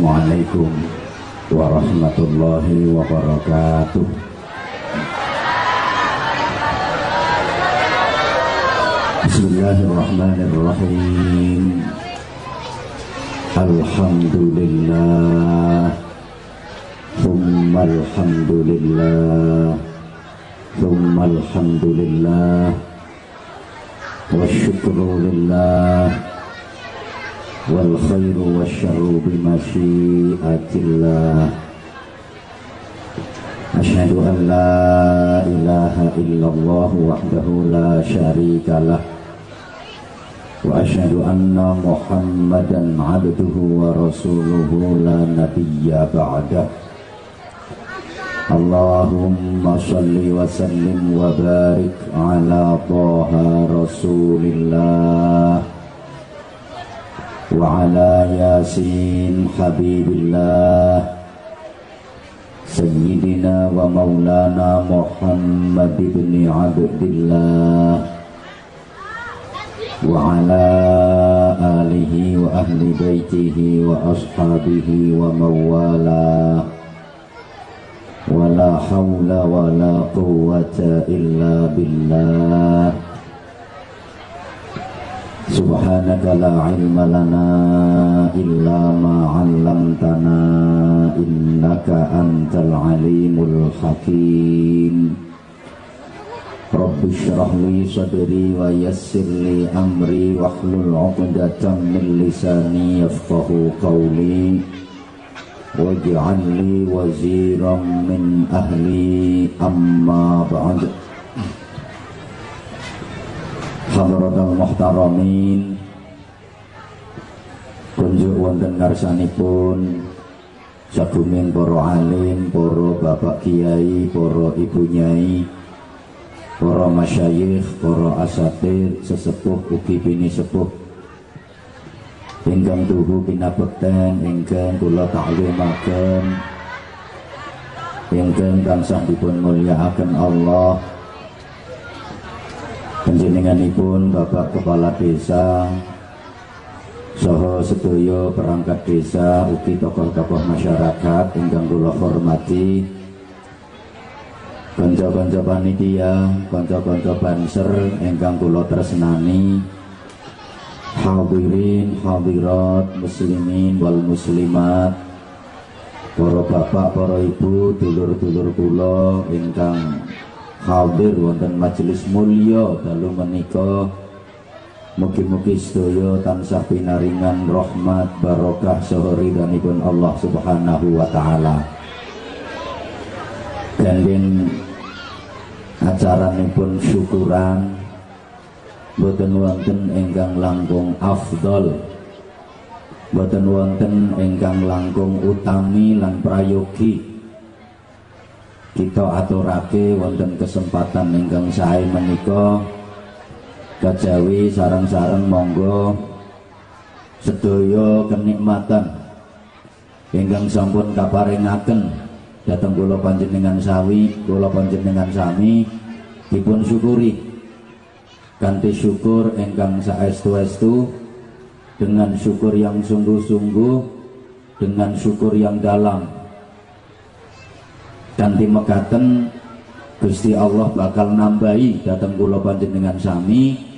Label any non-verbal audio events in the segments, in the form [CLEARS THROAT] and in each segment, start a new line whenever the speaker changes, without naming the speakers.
Assalamualaikum warahmatullahi wabarakatuh. Bismillahirrahmanirrahim. Alhamdulillah. Thumma alhamdulillah Thumma alhamdulillah Wa syukru lillah والخير والشر بمشيئة الله. أشهد أن لا إله إلا الله وحده لا شريك له. وأشهد أن محمدا عبده ورسوله لا نبي بعده. اللهم صل وسلم وبارك على طه رسول الله. وعلى ياسين حبيب الله سيدنا ومولانا محمد بن عبد الله وعلى آله وأهل بيته وأصحابه ومن والاه ولا حول ولا قوة إلا بالله. سبحانك لا علم لنا إلا ما علمتنا إنك أنت العليم الحكيم. رب اشرح لي صدري ويسر لي أمري واحلل عقدة من لساني يفقه قولي. واجعل لي وزيرا من أهلي أما بعد. Hadratul Muhtaramin Kunjuk wonten ngarsanipun. Sagumin para alim, para bapak kiai, para ibu nyai Para masyayikh, para asatir, sesepuh, ugi bini sepuh. Ingkang tuhu pinabekten, ingkang kula ta'limaken Ingkang tansah dipun mulyakaken Allah Penjenenganipun Bapak Kepala Desa Soho Sedoyo perangkat desa ugi tokoh-tokoh masyarakat ingkang kula hormati. Kanca-kanca panitia kanca-kanca banser ingkang kula tresnani. Hadirin hadirat muslimin wal muslimat para bapak para ibu dulur-dulur kula ingkang hadir wonten majelis mulia dalu menika. Mugi-mugi sedaya tansah pinaringan rahmat barokah saha ridhanipun Allah Subhanahu wa taala. Gandeng acaranipun syukuran boten wonten ingkang langkung afdol. Boten wonten ingkang langkung utami lan prayogi kita aturake wonten kesempatan ingkang sae menika. Kajawi sarang-sarang monggo. Sedaya kenikmatan. Ingkang sampun kaparingaken. Dhateng kula panjenengan sawi kula panjenengan sami dipun syukuri. Kanthi syukur ingkang saestu-estu dengan syukur yang sungguh-sungguh dengan syukur yang dalam kanthi mekaten Gusti Allah bakal nambahi datang kula panjenengan sami.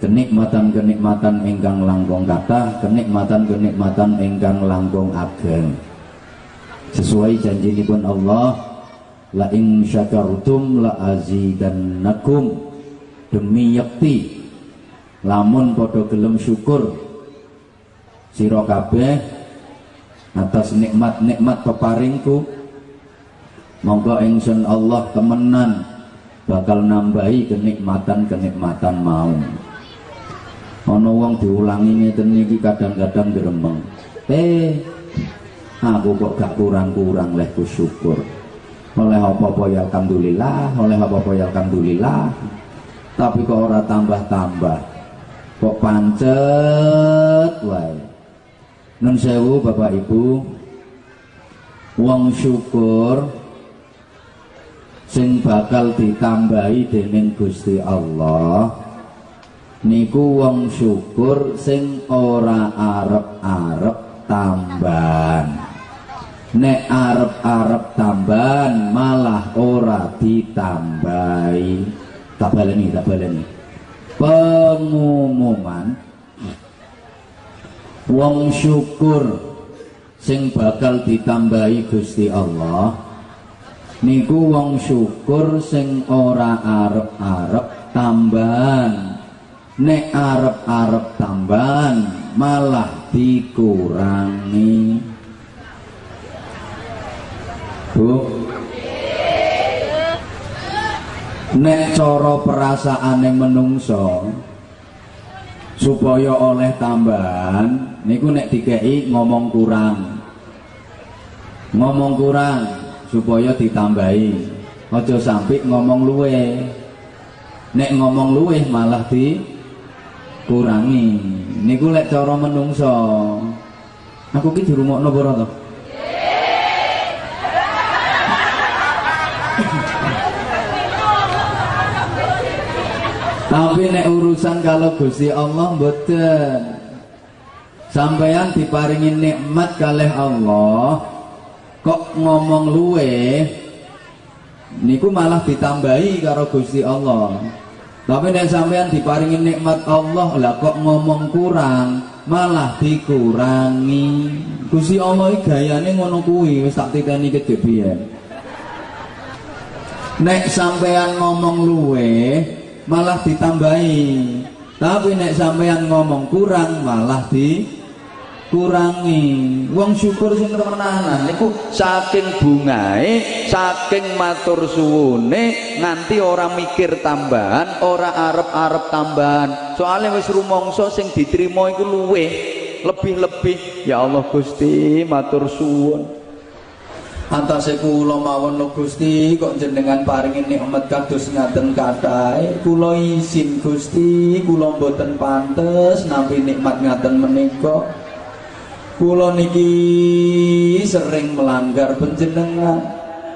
Kenikmatan-kenikmatan ingkang langkung kata kenikmatan-kenikmatan ingkang langkung ageng. Sesuai janji pun Allah la in syakartum la azidannakum. Demi yakti lamun padha gelem syukur sira kabeh atas nikmat-nikmat peparingku Monggo ingsun Allah temenan bakal nambahi kenikmatan-kenikmatan mau. Ana wong diulangi ngeten niki kadang-kadang gremeng. Eh, aku kok gak kurang-kurang leh syukur. Oleh apa-apa ya alhamdulillah, oleh apa-apa ya alhamdulillah. Tapi kok ora tambah-tambah. Kok pancet wae. Nun sewu Bapak Ibu, wong syukur sing bakal ditambahi dening Gusti Allah. Niku wong syukur sing ora arep-arep tambahan. Nek arep-arep tambahan malah ora ditambahi. Tak baleni tak baleni. Pengumuman. Wong syukur sing bakal ditambahi Gusti Allah niku wong syukur sing ora arep-arep tambahan. Nek arep-arep tambahan malah dikurangi. Bu. Nek cara perasaane menungso supaya oleh tambahan niku nek dikei ngomong kurang. Ngomong kurang supaya ditambahi. Aja sampai ngomong luwe. Nek ngomong luwe malah dikurangi. Niku lek cara menungso. Aku ki dirumokno ora to? Tapi nek urusan kalau Gusti Allah mboten. Sampeyan diparingi nikmat kalih Allah kok ngomong luwe niku malah ditambahi karo Gusti Allah. Tapi nek sampeyan diparingi nikmat Allah lah kok ngomong kurang malah dikurangi. Gusti Allah gayane ngono kuwi wis tak titeni kedhe Nek sampeyan ngomong luwe malah ditambahi tapi nek sampeyan ngomong kurang malah dikurangi wong syukur sing temenanan niku saking bungae saking matur suwune nganti ora mikir tambahan ora arep-arep tambahan. Soalnya wis rumangsa sing diterima iku luweh lebih-lebih. Ya Allah Gusti matur suwun. Antase kula mawon no Gusti kok jenengan paringi nikmat kados ngaten kathah kula isin Gusti kula mboten pantes nampi nikmat ngaten menika kula niki sering melanggar panjenengan.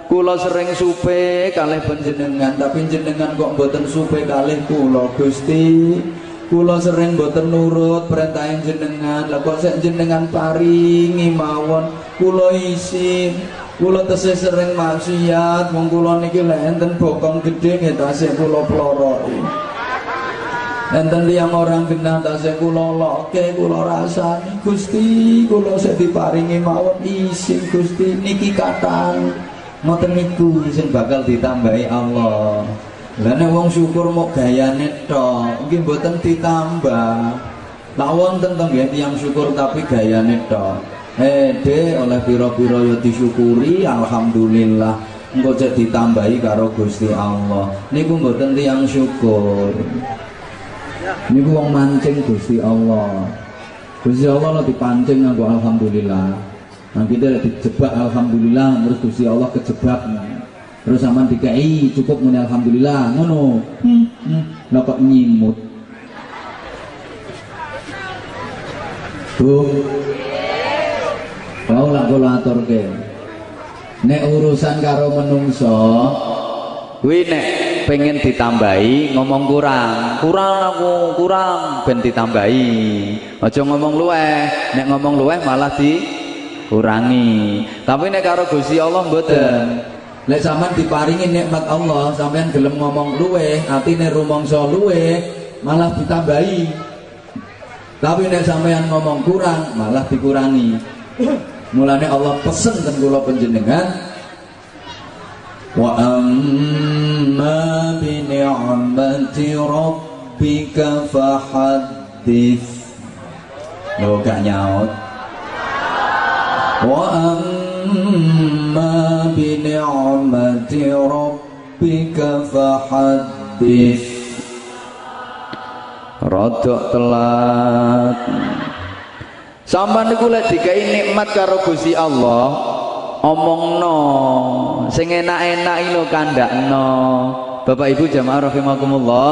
Kula sering supe kalih panjenengan tapi jenengan kok mboten supe kalih kula Gusti? Kula sering mboten nurut perintah jenengan. Lah kok jenengan paringi mawon? Kula isin kula tesih sering maksiat. Wong kula niki lek enten bokong gedhe nggih tasih kula ploroki enten tiyang orang genah tasih kula loke kula rasani. Gusti kula sik diparingi mawon isin Gusti. Niki katang ngoten niku sing bakal ditambahi Allah. Lah nek wong syukur mok gayane tok, nggih mboten ditambah. Lah wonten to nggih tiyang syukur tapi gayane tok. Hede oleh piro-piro ya disyukuri alhamdulillah. Engko cek ditambahi karo Gusti Allah. Niku mboten tiyang syukur niku wong mancing Gusti Allah. Gusti Allah lo dipancing nganggo alhamdulillah. Nah kita dijebak alhamdulillah terus Gusti Allah kejebak. Terus sama dikai cukup muni alhamdulillah. Ngono. Hmm, hmm. kok nyimut? Tuh Mau lah kula aturke. Nek urusan karo menungso, kuwi nek pengen ditambahi ngomong kurang. Kurang aku, kurang ben ditambahi. Aja ngomong luweh. Nek ngomong luweh malah dikurangi. Tapi nek karo Gusti Allah mboten. Lek sampean diparingi nikmat Allah, sampean gelem ngomong luweh, atine rumangsa luweh, malah ditambahi. Tapi nek sampean ngomong kurang, malah dikurangi. mulane Allah pesen ten kula panjenengan wa amma bi ni'mati rabbika fahaddits lo gak nyaut wa amma rodok telat. Sampai niku dikai nikmat karo Allah, omongno sing enak-enak lho kandakno. Bapak Ibu jamaah rahimakumullah,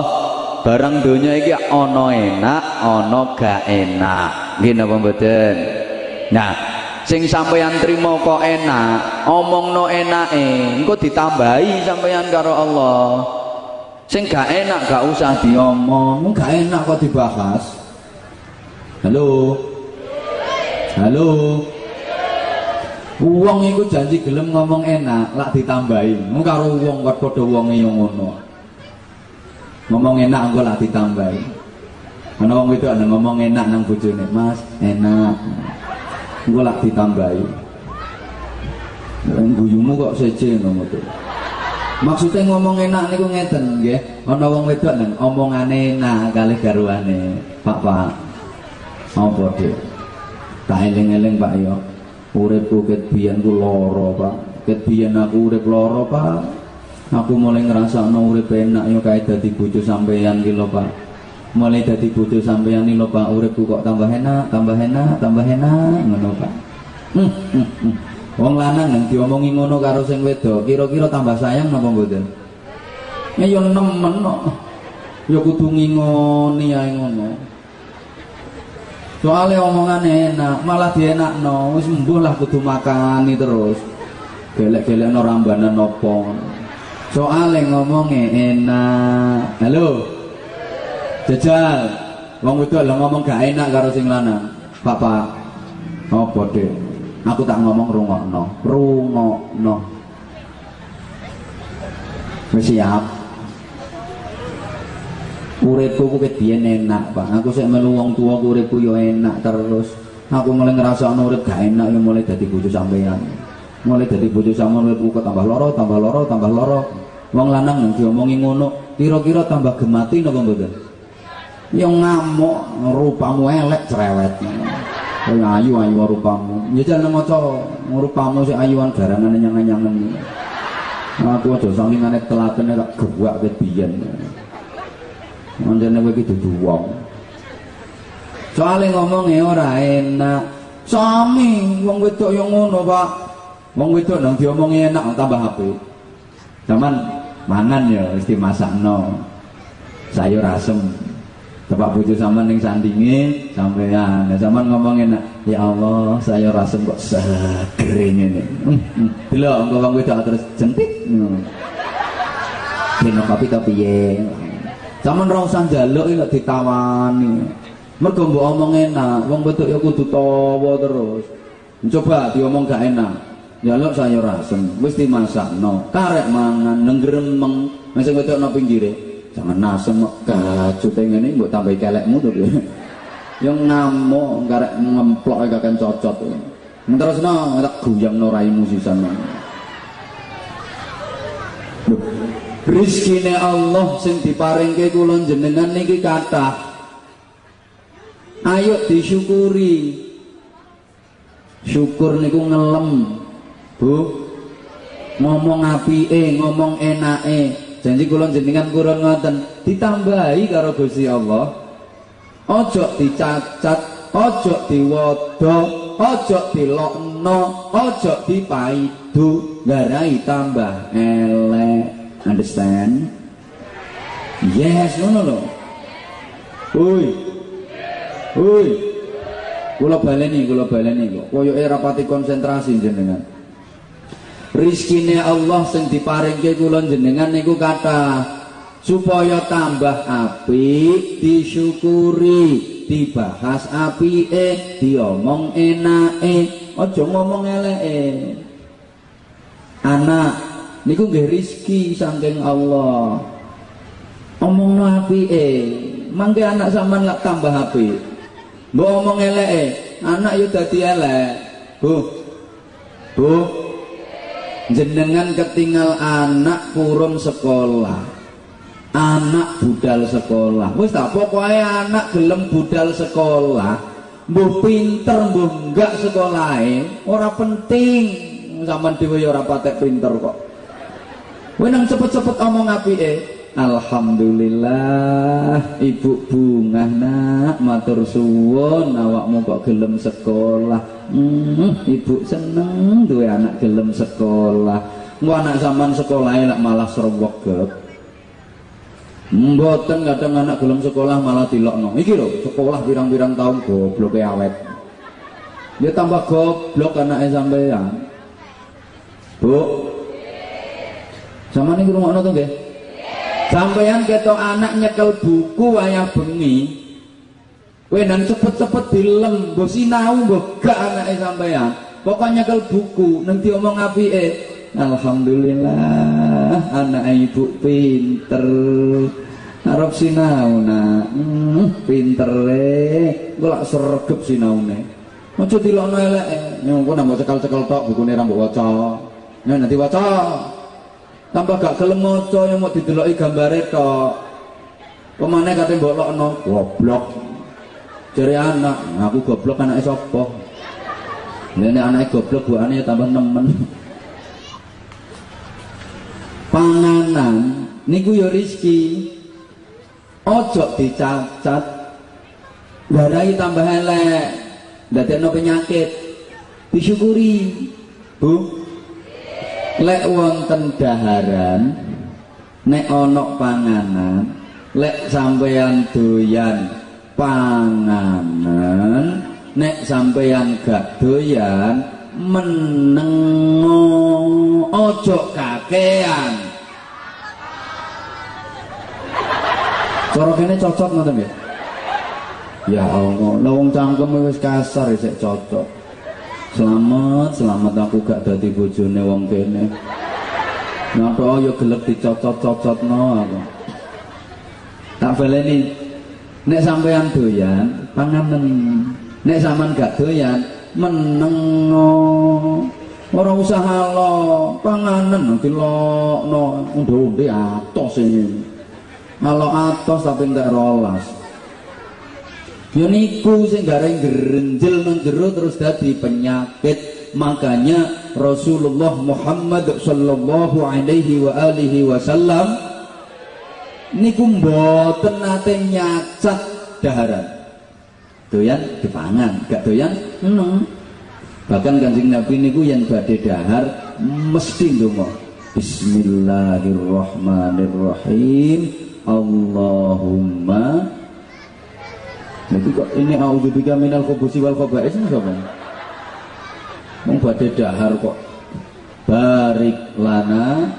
barang donya iki ana enak, ana gak enak. Nggih napa mboten? Nah, sing sampeyan trimo kok enak, omongno enake, engko ditambahi sampeyan karo Allah. Sing gak enak gak usah diomong, gak enak kok dibahas. Halo. Halo. Wong iku janji gelem ngomong enak, lak ditambahi. Mung karo wong kok padha wonge yo ngono. Ngomong enak engko lak ditambahi. Ana wong itu ana ngomong enak nang bojone, Mas, enak. Engko lak ditambahi. Guyumu kok seje ngono tuh. Maksudnya ngomong enak niku ngeten nggih. Ana wong wedok nang omongane enak kalih garwane. Pak Pak. Apa, Dik? Tak eling-eling Pak yo uripku ket biyen ku lara Pak ket biyen aku urip lara Pak aku mulai ngrasakno urip enak yo kae dadi bojo sampeyan ki lho Pak mulai dadi bojo sampeyan iki lho Pak uripku kok tambah enak tambah enak tambah enak ngono Pak hmm, hmm, hmm. Wong lanang yang diomongi ngono karo sing wedok, kira-kira tambah sayang napa mboten? Ya yo nemen kok. Ya kudu ngingoni ae ngono soalnya omongan enak malah dia enak no wis mbuh lah kudu makani terus. Gelek-gelek no rambanan nopo soalnya ngomongnya enak. Halo? Jajal wong itu lah ngomong gak enak karo sing lanang. Papa apa deh aku tak ngomong rungokno. Rungokno. Wis siap uripku ku biyen enak Pak aku sik melu wong tuwa uripku yo enak terus aku mulai ngerasa urip gak enak yo mulai dadi bojo sampean mulai dadi bojo sampean uripku kok tambah loro tambah loro tambah loro wong lanang yang diomongi ngono kira-kira tambah gemati napa mboten yo ngamuk rupamu elek cerewet Oh ayu ayu rupamu. Ya jangan maca rupamu sik ayuan garangan nyang-nyangan. Aku aja sangingane telatene tak gewak ke biyen. Manjane kowe iki dudu wong. Soale ngomongnya ora enak. Sami wong wedok yang ngono, Pak. Wong wedok nang diomongi enak tambah HP. Zaman mangan ya mesti masakno. Sayur asem. Bapak bojo sama ning sandinge sampean. Nah, zaman ngomong enak, ya Allah, sayur asem kok seger ngene. Hmm, hmm. Delok engko wong wedok terus jentik. Hmm. Kena kopi tapi piye? Zaman ra usah njaluk lek ditawani. Mergo mbok omong enak, wong wedok ya kudu tawa terus. Coba diomong gak enak. Njaluk sayur asem, wis dimasakno, karek mangan nang gremeng. Sing wedok nang pinggire. Jangan nasem kok gajute ngene mbok tambahi kelekmu to. Yang [LAUGHS] ngamuk karek ngemplok kakek cocot. Terusno tak guyang raimu sisan. Rizkine Allah sing diparingke kula jenengan niki kathah. Ayo disyukuri. Syukur niku ngelem Bu. Ngomong apike ngomong enake. Janji kula jenengan kurang ngoten. Ditambahi karo Gusti Allah. Ojo dicacat ojo diwodo ojo dilokno ojo dipaidu garai tambah elek Understand? Yes, no, no, no. Ui. Ui. Kula baleni, kula baleni kok. Koyoke rapati konsentrasi jenengan. Rizkine Allah sing diparingke kula jenengan niku kata supaya tambah api disyukuri dibahas api eh diomong enak eh ojo ngomong eh anak niku nggih rizki saking Allah. Omong apike mangke anak sampean lak tambah apik. Mbok omong eleke anak yo dadi elek. Bu bu jenengan ketinggal anak kurun sekolah anak budal sekolah. Wis tak pokoke anak gelem budal sekolah mbuh pinter mbuh enggak sekolahe ora penting. Sampean dhewe ora patek pinter kok Wenang cepet-cepet omong api eh. Alhamdulillah Ibu bunga nak. Matur suwun awakmu kok gelem sekolah. Hmm, Ibu seneng duwe anak gelem sekolah. Mu anak zaman sekolah enak malah serwegep Mboten kadang anak gelem sekolah malah dilokno. Iki lho sekolah pirang-pirang tahun goblok awet. Dia tambah goblok anaknya sampean. Bu sama ini rumah tuh nggih. Sampeyan ketok anak nyekel buku wayah bengi. Kowe nang cepet-cepet dilem, mbok sinau mbok gak anake sampeyan. pokoknya kalau buku nanti omong api eh Alhamdulillah anak ibu pinter Arab sinau nak hmm, pinter eh gue lak sergep sinau nih mau cuti lo elek eh yang gue nambah cekal cekal tok buku nih rambut nah nanti waca tambah gak gelem maca yang mau dideloki gambare tok. Pemane kate mbolokno goblok. Jare anak aku goblok anake sapa? Ini anaknya goblok buahnya tambah nemen. Panganan niku ya rizki ojo dicacat garai tambah elek dadekno penyakit. Disyukuri bu lek wonten daharan nek ana panganan lek sampeyan doyan panganan nek sampeyan gak doyan menengo ojo kakean. Cara kene cocok ngoten ya ya Allah lawang cangkem wis kasar sik cocok selamat selamat aku gak dadi bojone wong kene Napa ya gelek dicocot-cocotno aku. Tak baleni nek sampean doyan panganen. Nek sampean gak doyan menengo. Ora usah halo, panganen dilokno ndonde atos ini. Kalau atos tapi entek rolas. Ya niku sing gareng gerenjel nang jero terus dadi penyakit. Makanya Rasulullah Muhammad sallallahu alaihi wa alihi wasallam niku mboten nate nyacat daharan. Doyan dipangan gak doyan no. bahkan kanjeng Nabi niku yang badhe dahar mesti ndonga Bismillahirrahmanirrahim. Allahumma Jadi kok ini a'udzubika minal khubusi wal khaba'is sapa? Wong badhe dahar kok. Barik lana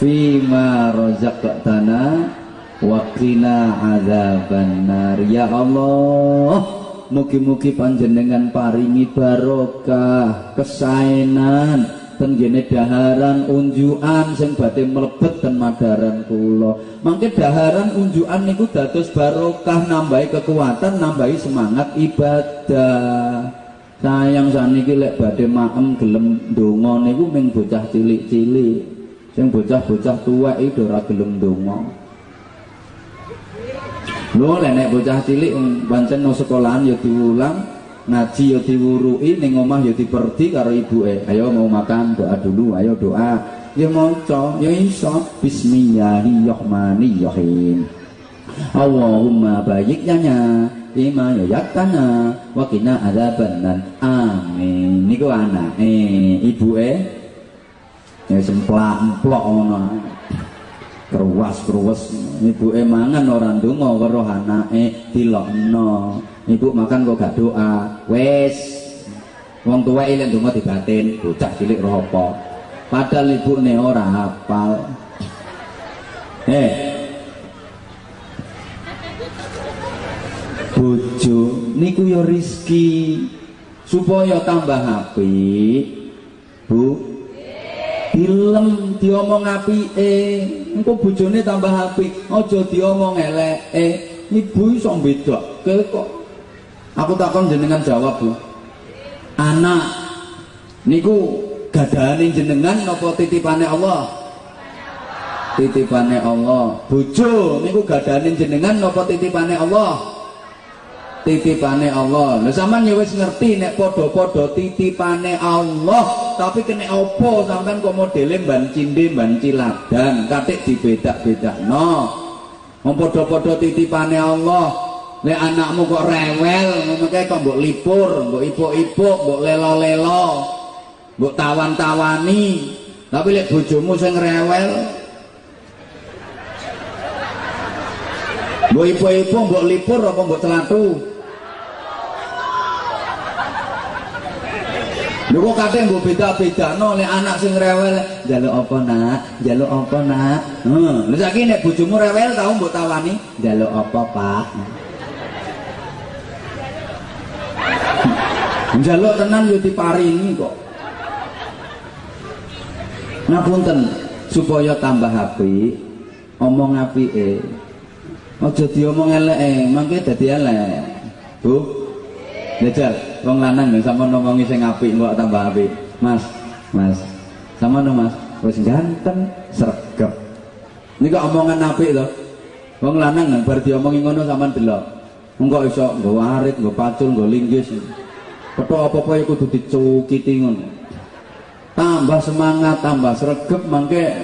fima razaqtana wa qina adzabannar. Ya Allah, mugi-mugi panjenengan paringi barokah, kesaenan tenggene daharan unjukan sing badhe mlebet ten madaran kula. Mangke daharan unjukan niku dados barokah nambahi kekuatan, nambahi semangat ibadah. Sayang saniki lek badhe maem gelem donga niku ming bocah cilik-cilik. Sing bocah-bocah tuwek iki ora gelem donga lho lek bocah cilik pancen no sekolahan ya diulang ngaji ya diwuruki ning omah ya diperdi karo ibuke ayo mau makan doa dulu ayo doa ya maca ya iso bismillahirrahmanirrahim Allahumma bayyiknya Ima yayaktana wa qina adzabannar. Amin. Niku anake ibuke ya semplak-emplok ngono. Keruas-keruwes ibuke mangan ora ndonga karo anake dilokno. Ibu makan kok gak doa. Wis. Wong tuwa lek ndonga dibatin, bocah cilik apa. Padahal ibune ora hafal. Eh, bojo. Niku ya rizki supaya tambah api bu. Dilem diomong api eh engko bojone tambah api aja diomong elek eh ibu iso beda kok aku takon jenengan jawab bu anak niku gadane jenengan napa titipane Allah titipane Allah bojo niku gadane jenengan napa titipane Allah titipane Allah. Lha sampean ya wis ngerti nek padha-padha titipane Allah, tapi kena apa sampean kok modele mban cinde mban ciladan, katik dibedak-bedakno. Wong padha-padha titipane Allah. Nek anakmu kok rewel, ngono kae kok mbok lipur, mbok ipuk-ipuk, mbok lelo-lelo, mbok tawan-tawani. Tapi lek bojomu sing rewel, mbok ipuk-ipuk, mbok lipur apa mbok celatu? Lho kok kadang mbok beda-bedano nek anak sing rewel njaluk apa nak? Njaluk apa nak? Heeh, lha saiki nek bojomu rewel tau mbok tawani njaluk apa, Pak? Njaluk tenan yo diparingi kok. Ngapunten supaya tambah api omong apike aja diomong eleke mangke dadi elek. Bu? Jajal wong lanang lho sama ngomongi sing apik kok tambah apik. Mas Mas sama Mas wis ganteng sregep. Kok omongan apik to wong lanang nang bar diomongi ngono sampean delok. Engko iso nggo warit nggo pacul nggo linggis Petok apa-apa iku kudu dicukiti ngono tambah semangat tambah sregep mangke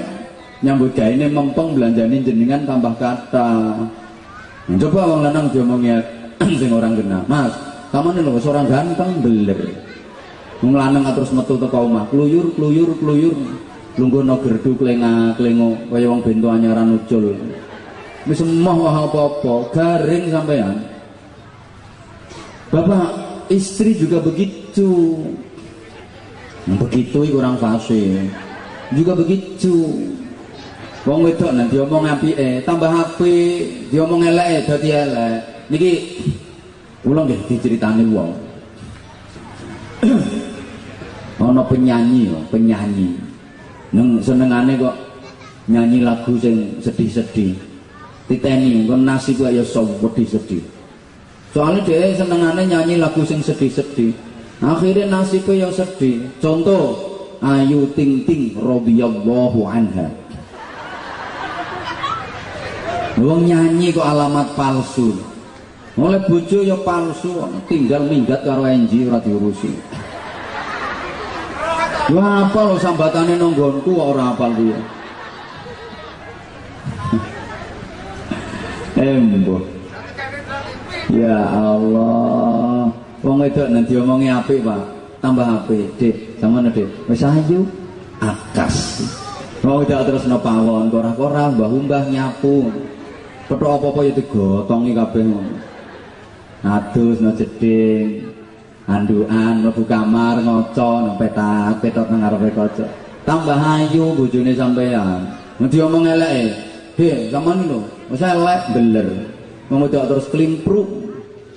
nyambut gawe ini mempeng belanjani jenengan tambah kata coba wong lanang diomongi [CLEARS THROAT] sing orang kena mas kamu nih seorang ganteng beler. Wong lanang terus metu teko omah kluyur kluyur kluyur. Lungguh no gerdu klenga klengo kaya wong bento anyaran ucul wis emoh apa-apa garing sampean Bapak istri juga begitu. Begitu kurang fase. Juga begitu. Wong wedok nanti omong api eh tambah HP diomong eh dadi elek. Niki ulang deh diceritani wong. [CLEARS THROAT] Ana penyanyi penyanyi. Neng senengane kok nyanyi lagu sing sedih-sedih. Titeni kon nasib kaya sedih-sedih soalnya dia senengane nyanyi lagu sing sedih-sedih. Akhirnya nasibnya yang sedih. Contoh Ayu Ting Ting radhiyallahu anha. Wong nyanyi kok alamat palsu. Oleh bojo ya palsu tinggal minggat karo Enji ora diurusi. Wah apa lo sambatane nonggonku kok ora apal dia. [LAUGHS] Embo Ya Allah Wong wedok nanti omongi apik, Pak. Tambah apik, Dik. Sama Dik. Wis ayu akas. Wong wedok terus no pawon, kora-kora mbah-mbah nyapu. Petuk apa-apa ya digotongi kabeh ngono. Adus no jeding. Andukan mlebu kamar ngoco no petak, petok nang ngarepe kaca. Tambah ayu bojone sampean. Nanti omong eleke. Dik, sampean lho, wis elek. Wong wedok terus klimpruk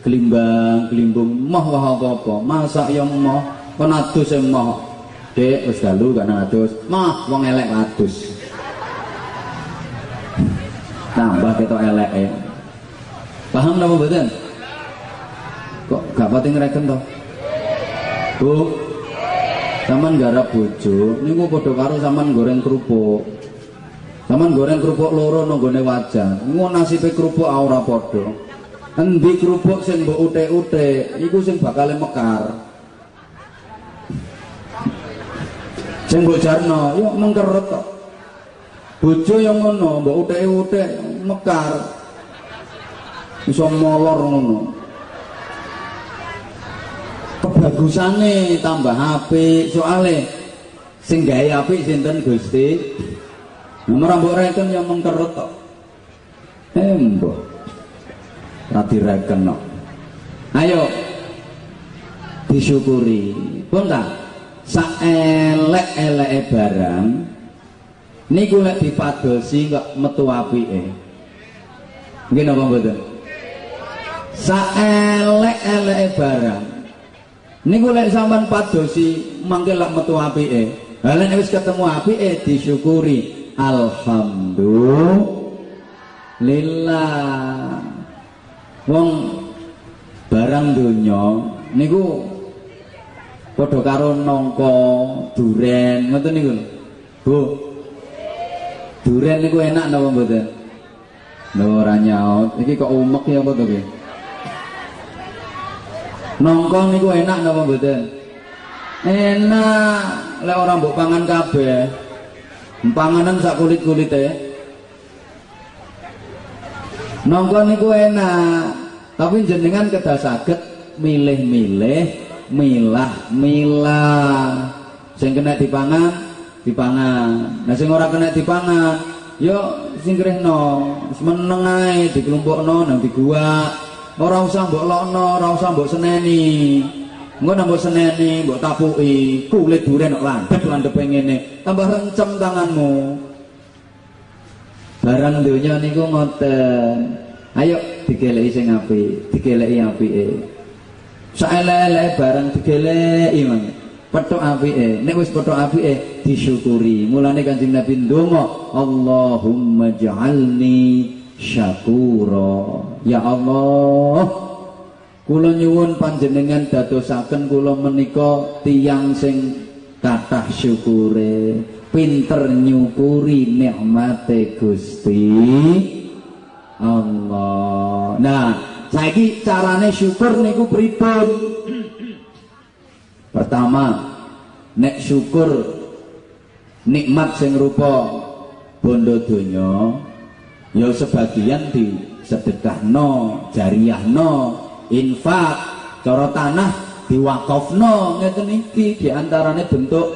kelimbang kelimbung moh wah apa masa yang moh kon adus yang moh. Dek wis dalu gak adus. Mah wong elek adus. Tambah kita elek ya paham nama badan kok gak pati ngereken toh bu. Saman garap bojo, niku padha karo saman goreng kerupuk. Saman goreng kerupuk loro nonggone wajah. Niku nasibe kerupuk ora padha endi kerupuk sing mbok utek-utek? Iku sing bakal mekar. Sing mbok jarno yo mengkeret kok. Bojo yang ngono mbok utek-utek mekar. Iso molor ngono. Kebagusane tambah apik soale. Sing gawe apik sinten Gusti? Nomor mbok reken yang mengkeret kok. Eh mbok rati no. ayo. Disyukuri. Pun tak saelek-eleke barang niku lek dipadosi kok metu apike. Nggih napa mboten? Saelek-eleke barang niku lek sampean padosi mangke lek metu apike. Lha nek wis ketemu apike disyukuri. Alhamdulillah wong barang donya niku padha karo nangka duren ngoten niku Bu duren niku enak napa mboten? Lho ora nyaut. Iki kok umek ya apa to nggih nangka niku enak napa mboten? Enak. Lek ora mbok pangan kabeh. Panganan sak kulit-kulite nongko niku enak. Tapi jenengan kedah saged milih-milih milah-milah sing kena dipangan dipangan. Nah sing ora kena dipangan yo singkrehno meneng ae dikelompokno nang di gua. Ora usah mbok lokno ora usah mbok seneni. Engko nang mbok seneni mbok tapuki kulit duren kok landhep landhep ngene. Tambah rencem tanganmu barang dunia niku ngoten. Ayo dikeleki sing apik dikeleki apike. Saelek barang digeleki mang. Petuk apike. Nek wis petuk apike disyukuri. Mulane kanjeng Nabi ndonga Allahumma ja'alni syakura. Ya Allah kula nyuwun panjenengan dadosaken kula menika tiyang sing kathah syukure pinter nyukuri nikmate Gusti Allah. Nah saiki carane syukur niku pripun? Pertama nek syukur nikmat sing rupa bondo donya ya sebagian di sedekahno jariyahno infak cara tanah diwakafno ngeten iki di antarane bentuk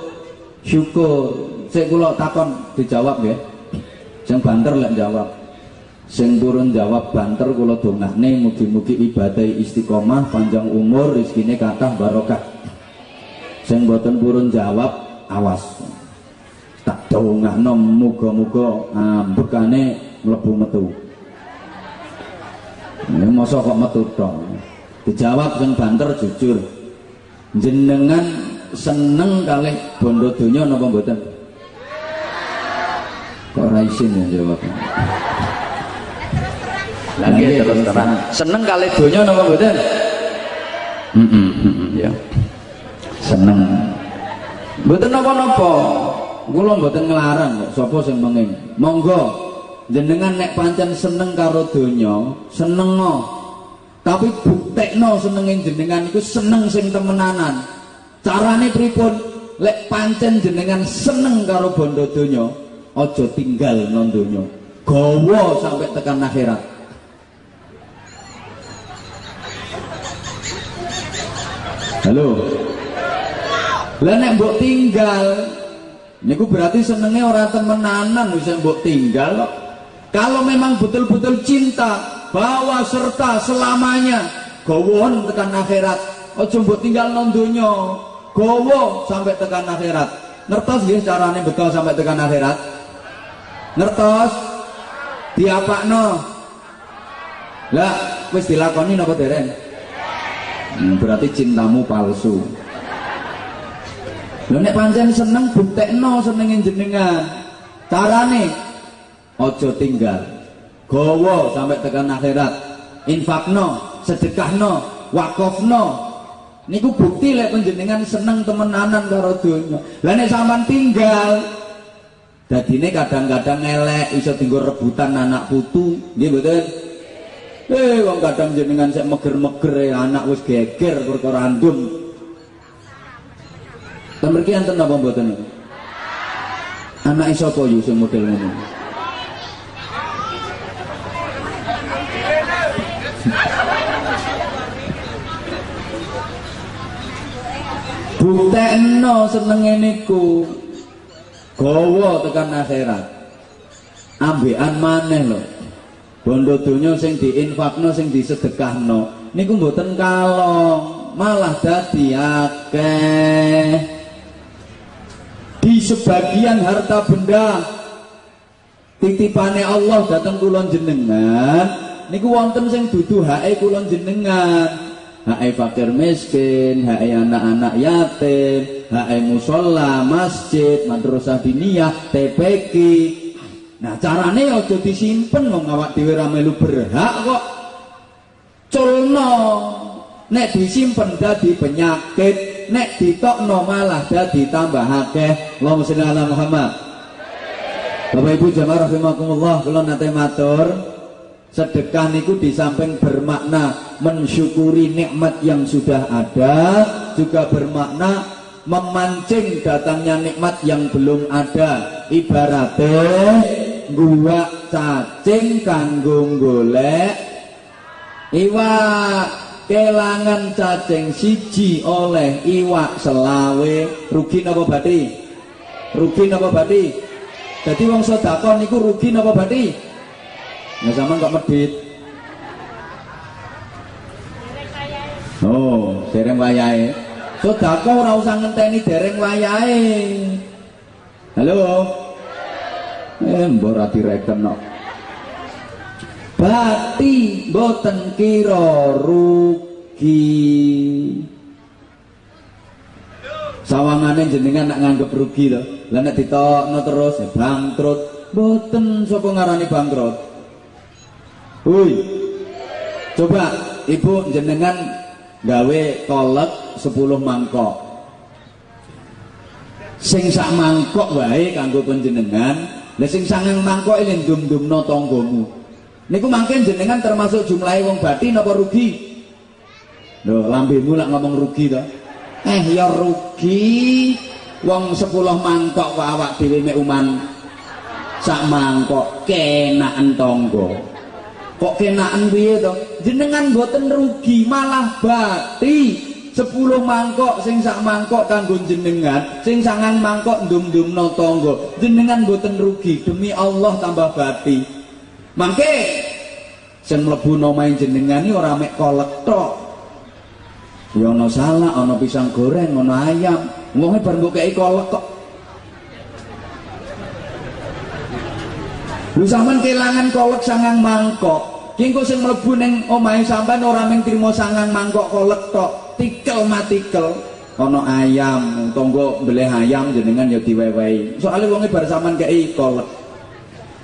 syukur sik kula takon dijawab ya sing banter lek jawab. Sing turun jawab banter kula dongahne mugi-mugi ibadah istiqomah panjang umur rezekine kathah barokah. Sing boten turun jawab awas. Tak dongahno muga-muga ambekane mlebu metu. Ini masa kok metu dong dijawab sing banter jujur. Jenengan seneng kali bondo donya napa mboten kok ora isin ya jawab? Lagi terus terang. Seneng kali donya napa mboten heeh heeh ya seneng. Mboten napa-napa. Kula mboten nglarang kok sapa sing menging monggo. Jenengan nek pancen seneng karo donya seneng tapi buktekno senenge jenengan iku seneng sing temenanan. Carane pripun? Lek pancen jenengan seneng karo bondo donya aja tinggal donya. Gawa sampai tekan akhirat. Halo? Lah nek mbok tinggal niku berarti senenge ora temenanan wis mbok tinggal kalau memang betul-betul cinta bawa serta selamanya gowon tekan akhirat. Aja mbok tinggal nang donya. Gowo sampai tekan akhirat. Ngertos nggih carane betul sampai tekan akhirat ngertos? Diapakno? Lah wis dilakoni napa dereng hmm, berarti cintamu palsu. Lho nek pancen seneng buktekno senengin jenengan. Carane? Ojo tinggal. Gowo sampai tekan akhirat. Infakno sedekahno wakofno. Niku bukti lek panjenengan seneng temenanan karo donya. Lah nek sampean tinggal dadine kadang-kadang elek iso tinggal rebutan anak putu. Nggih mboten? Eh wong kadang jenengan sik meger-meger anak wis geger perkara andum. Ten mriki enten napa mboten? Anak sapa yu sing model ngono? Buktekno senenge niku gawa tekan akhirat. Ambekan maneh lho. Bondo donya sing diinfakno sing disedekahno. Niku mboten kalong malah dadi akeh. Di sebagian harta benda titipane Allah datang kulon jenengan. Niku wonten sing dudu hae kulon jenengan Hai fakir miskin, hai anak-anak yatim, hai musola, masjid, madrasah diniyah, TPQ. Nah, carane aja disimpen wong awak dhewe ra melu berhak kok. Culno. Nek disimpen dadi penyakit, nek ditokno malah dadi tambah akeh. Allahumma sholli ala Muhammad. Bapak Ibu jamaah rahimakumullah, kula nate matur Sedekah niku di samping bermakna mensyukuri nikmat yang sudah ada, juga bermakna memancing datangnya nikmat yang belum ada. Ibaratnya gua cacing kanggo golek iwak kelangan cacing siji oleh iwak selawe. Rugi napa bati rugi napa bati jadi wong sedekah niku rugi napa bati Nah sama kok medit. Oh, dereng wayahe. Sedekah ora usah ngenteni dereng wayahe. Halo. Eh, mbok ra direken kok. Bati boten kira rugi rugi sawangane jenengan nak nganggep rugi to lah nek ditokno terus ya bangkrut boten sapa ngarani bangkrut Hui coba ibu jenengan gawe kolek 10 mangkok sing sak mangkok wae kanggo panjenengan lah sing sangang mangkok iki ndum-ndumno tanggamu niku mangke jenengan termasuk jumlahe wong batin apa rugi Lho, lambemu lak ngomong rugi to. Eh ya rugi. Wong 10 mangkok kok awak dhewe mek uman sak mangkok kenaken tangga. Kok kenaken piye to? Jenengan boten rugi, malah bati. 10 mangkok sing sak mangkok kanggo jenengan, sing sangang mangkok ndum-ndumno tangga. Jenengan boten rugi, demi Allah tambah bati. Mangke sing mlebu omahe jenengan iki ora mek kolek tok. Ya ana salak, ana pisang goreng, ana ayam. Wonge bar mbok kei kolek kok. Lu sampean kelangan kolek sangang mangkok. Ki engko sing mlebu ning omahe sampean ora mung trimo sangang mangkok kolek tok, tikel matikel. Ana ayam, tonggo mbelih ayam jenengan ya diwewehi. Soale wonge bar sampean kei kolek.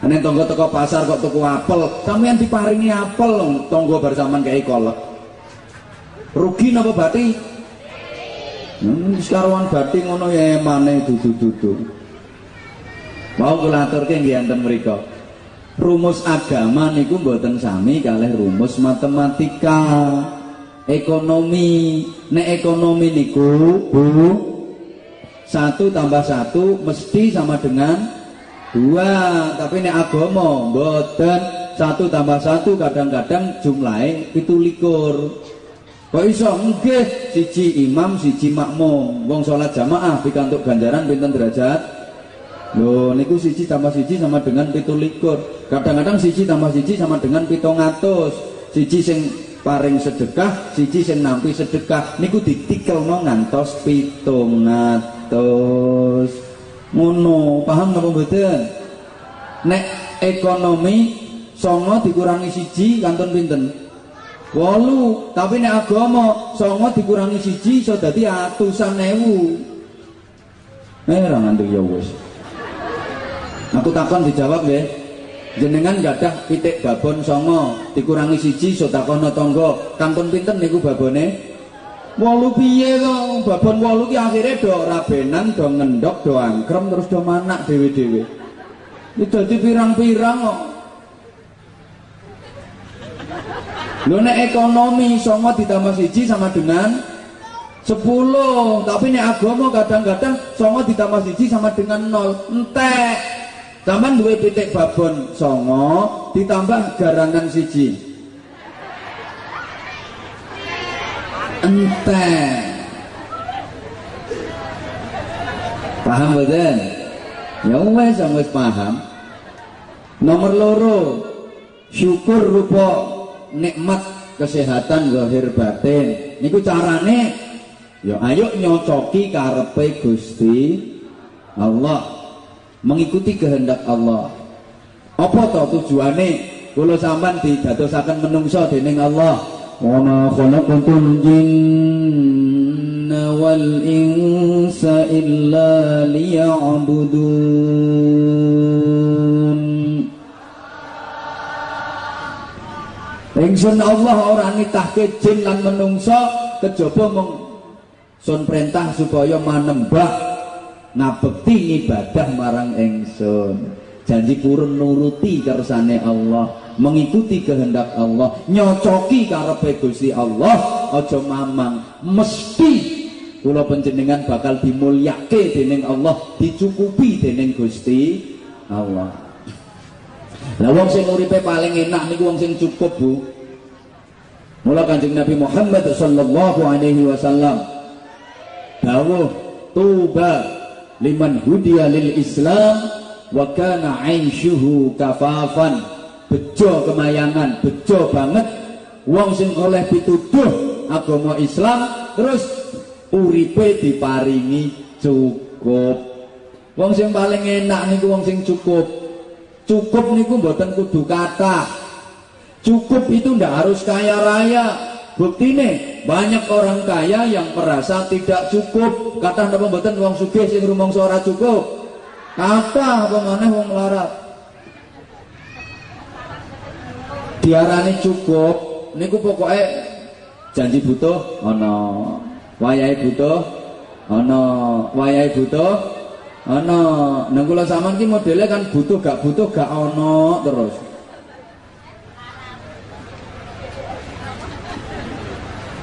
Nek tonggo teko pasar kok tuku apel, sampean diparingi apel, tonggo bar sampean kei kolek. rugi napa bati hmm, sekaruan bati ngono ya emane dudu-dudu mau kula aturke nggih enten mriku rumus agama niku mboten sami kalih rumus matematika ekonomi. Nek ekonomi niku Bu satu tambah satu mesti sama dengan dua. Tapi nek agama mboten. Satu tambah satu kadang-kadang jumlahnya itu likur Kok iso? Nggih. Siji imam siji makmum. Wong salat jamaah pikantuk ganjaran pinten derajat? Lho niku siji tambah siji sama dengan likur. Kadang-kadang siji tambah siji sama dengan ngatus. Siji sing paring sedekah, siji sing nampi sedekah. Niku ditikelno ngantos ngatus. Ngono, paham napa mboten? Nek ekonomi songo dikurangi siji kantun pinten? wolu tapi nek agama songo dikurangi siji iso dadi atusan ewu eh ora ngantuk ya wis aku takon dijawab ya jenengan gadah pitik babon songo dikurangi siji iso takono tangga kampun pinten niku babone? Wolu piye to? Babon wolu ki akhire do rabenan do ngendok do angkrem terus do manak dhewe-dhewe. Iki dadi pirang-pirang kok. Lho nek ekonomi songo ditambah siji sama dengan 10 tapi nek agama kadang-kadang songo ditambah siji sama dengan 0 entek Taman duwe pitik babon songo ditambah garangan siji. Entek. Paham betul ya wes wis paham. Nomor loro syukur rupa nikmat kesehatan zahir batin. Niku carane ya ayo nyocoki karepe Gusti Allah mengikuti kehendak Allah. Apa to tujuane? Kula sampean didadosaken menungso dening Allah. Wa ma khalaqatul jinna wal insa illa liya'budun. Ingsun Allah ora nitahke jin lan menungso kejaba mung sun perintah supaya manembah ngabekti ibadah marang ingsun. Janji kurun nuruti kersane Allah, mengikuti kehendak Allah, nyocoki karepe Gusti Allah, aja mamang mesti kula panjenengan bakal dimulyake dening Allah, dicukupi dening Gusti Allah. Lah wong sing uripe paling enak niku wong sing cukup, Bu. Mula Kanjeng Nabi Muhammad sallallahu alaihi wasallam dawuh tuba liman hudiya lil Islam wa kana aishuhu kafafan. Bejo kemayangan bejo banget. Wong sing oleh pituduh agama Islam terus uripe diparingi cukup. Wong sing paling enak niku wong sing cukup. Cukup niku mboten kudu kata cukup itu ndak harus kaya raya Bukti nih, banyak orang kaya yang merasa tidak cukup. Kata napa mboten wong sugih sing rumangsa ora cukup. Kata apa maneh wong melarat. Diarani cukup, niku pokoknya janji butuh ana, wayahe butuh ana, wayahe butuh ana. Nah kula sampean ki modele kan butuh gak butuh gak ana terus.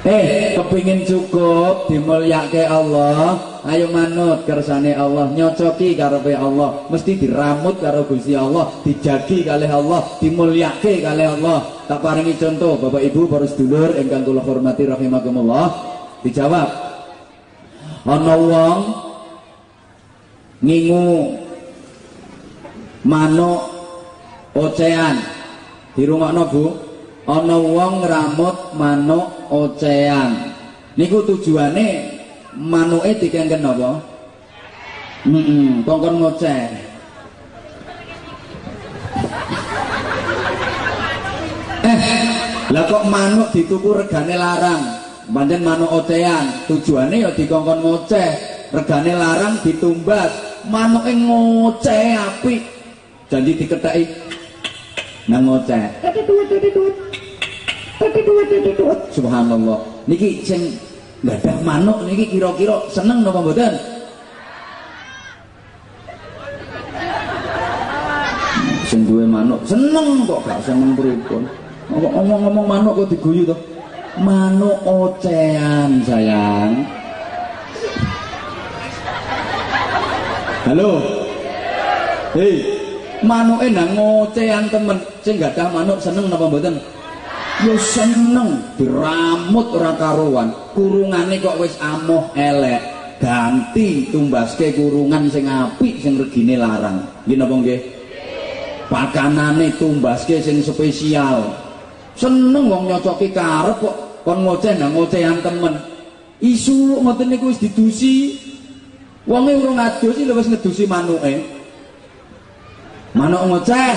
Eh, kepingin cukup dimulyake Allah, ayo manut kersane Allah, nyocoki karepe Allah, mesti diramut karo Gusti Allah, dijagi kalih Allah, dimulyake kalih Allah. Tak paringi contoh, Bapak Ibu para sedulur ingkang kula hormati rahimakumullah. Dijawab. Ana wong ngingu manuk ocean. Di rumah Bu ana wong ngramut manuk ocean niku tujuane manuke dikengken apa? Heeh kongkon ngoceh. Eh lah kok manuk dituku regane larang? Pancen manuk ocean tujuane ya dikongkon ngoceh. Regane larang ditumbas manuke ngoceh apik. Janji diketheki nang ngoceh Subhanallah. Niki sing gadah manuk niki kira-kira seneng napa mboten? Sing duwe manuk seneng kok gak seneng pripun. Ngomong-ngomong manuk kok diguyu to? Manuk ocehan sayang. Halo. Hei, manuke nang ngocehan temen. Sing gadah manuk seneng napa mboten? ya seneng. Diramut ora karuan. Kurungane kok wis amoh elek. Ganti tumbaske kurungan sing apik sing regine larang. Nggih napa nggih? Pakanane tumbaske sing spesial. Seneng wong nyocoki karep kok kon ngoceh nang ngocehan temen. Isu ngoten niku wis didusi. Wonge urung ngadosi lho wis ngedusi manuke manuk ngoceh.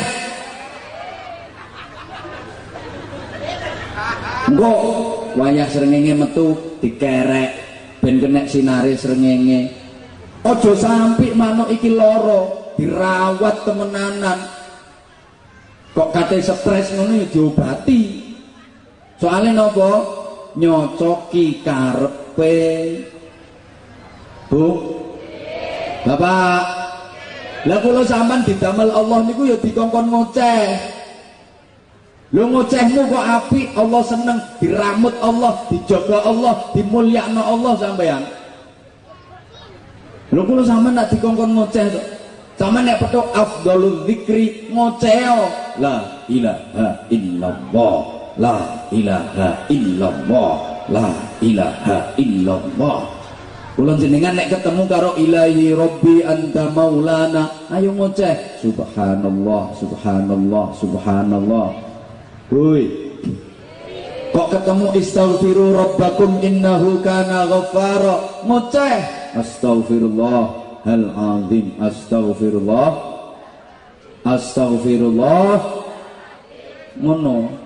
Engko wayah srengenge metu dikerek. Ben kena sinare srengenge. Aja sampai manuk iki loro dirawat temenanan. Kok kate stres ngono ya diobati. Soalnya nopo nyocoki karepe. Bu. Bapak lah kula sampean didamel Allah niku ya dikongkon ngoceh Lu ngocehmu kok api, Allah seneng, diramut Allah, dijaga Allah, dimulyakno Allah sampean. Lu kulo sama nak dikongkon ngoceh tuh. Sama nek petuk afdalul zikri ngoceo. La ilaha illallah. La ilaha illallah. La ilaha illallah. Kula jenengan nek ketemu karo ilahi rabbi anta maulana, ayo ngoceh subhanallah subhanallah subhanallah. Woi. Kok ketemu istaghfiru rabbakum innahu kana ghaffara. Ngoceh. Astaghfirullah hal azim. Astaghfirullah. Astaghfirullah. Ngono.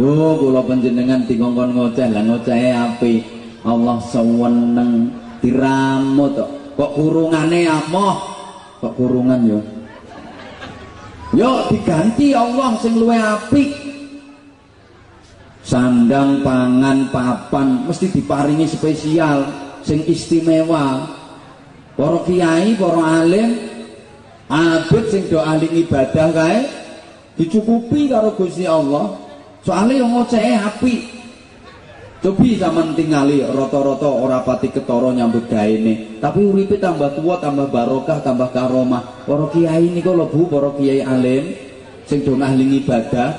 Lho kula panjenengan dikongkon ngoceh lah ngocehe api. Allah seweneng diramut kok kurungane amoh. Kok kurungan yo. Yo diganti Allah sing luwe apik. Sandang pangan papan mesti diparingi spesial sing istimewa. Para kiai, para alim, abid sing do ahli ibadah kae dicukupi karo Gusti Allah. Soale yo ngocehe apik. Cobi zaman tingali rata-rata ora pati ketara nyambut gaene, tapi uripe tambah tua, tambah barokah, tambah karomah. Para kiai niku lho Bu, para kiai alim sing do ahli ibadah,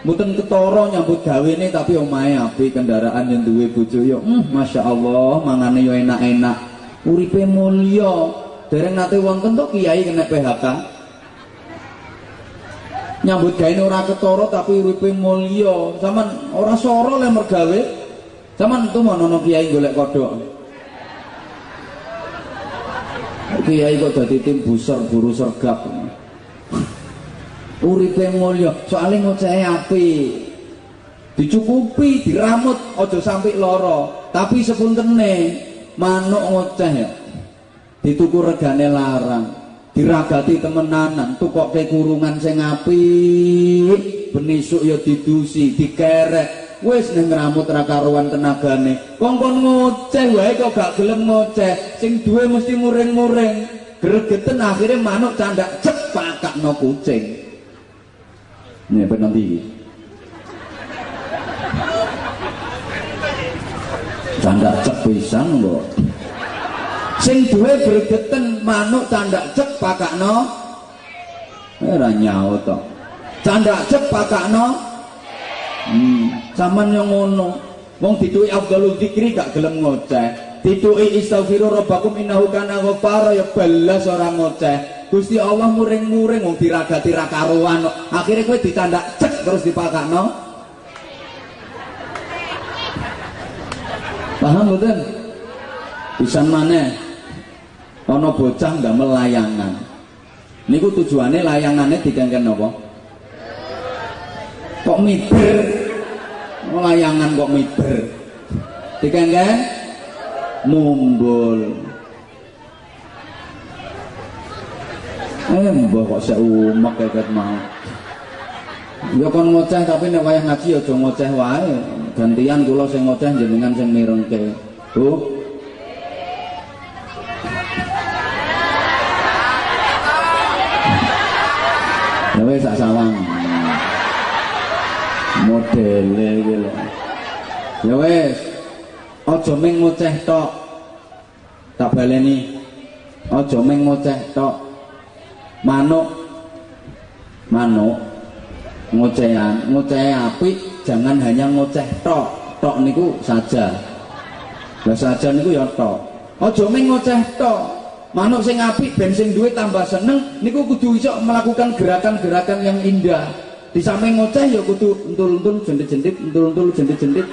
mboten ketara nyambut gawene tapi omahe apik, kendaraan yang duwe bojo yo, mm, Masya Allah, mangane yo enak-enak. Uripe mulya. Dereng nate wonten to kiai kena PHK. Nyambut gawe ora ketara tapi uripe mulya. Saman ora soro le mergawe. Sama itu mau nono kiai golek kodok. Kiai kok jadi tim busur buru sergap. uripe mulya soalé ngocehe apik dicukupi diramut aja sampai loro tapi sepuntene manuk ngoceh ya dituku regane larang diragati temenanan tukoke kurungan sing apik. Benisuk ya didusi dikerek. Wis ning ngramut ra karuan tenagane. Kongkon ngoceh wae kok gak gelem ngoceh. Sing duwe mesti muring-muring. Gregeten akhirnya manuk candak cek pakakno kucing. Ini apa nanti candak cek pisang kok sing duwe gregeten manuk candak cek pakakno ora nyaut to candak cek pakakno Hmm, zaman yang ngono. Wong dituki afdalul zikri gak gelem ngoceh. Dituki istaghfiru rabbakum innahu kana ghafara ya belas orang ngoceh. Gusti Allah muring-muring wong diragati ra karuan. Akhire kowe ditandak cek terus dipakakno. Paham mboten? Pisan maneh ana bocah ndamel layangan. Niku tujuane layangane diganggen napa? kok miber? Layangan kok miber? Dikengken? Mumbul. Eh mbah kok seumek kayak mau. Ya kon ngoceh tapi nek wayah ngaji aja ngoceh wae. Gantian kula sing ngoceh jenengan sing mirengke. Bu Wis sak sawang. Modele iki lho. Ya wis aja ming ngoceh tok. Tak baleni aja ming ngoceh tok. Manuk manuk ngocehan ngoceh apik jangan hanya ngoceh tok. Tok niku saja. Lah saja niku ya tok. Aja ming ngoceh tok manuk sing apik ben sing duwe tambah seneng niku kudu iso melakukan gerakan-gerakan yang indah. Di samping ngoceh ya kudu entul-entul jendit-jendit entul-entul jendit-jendit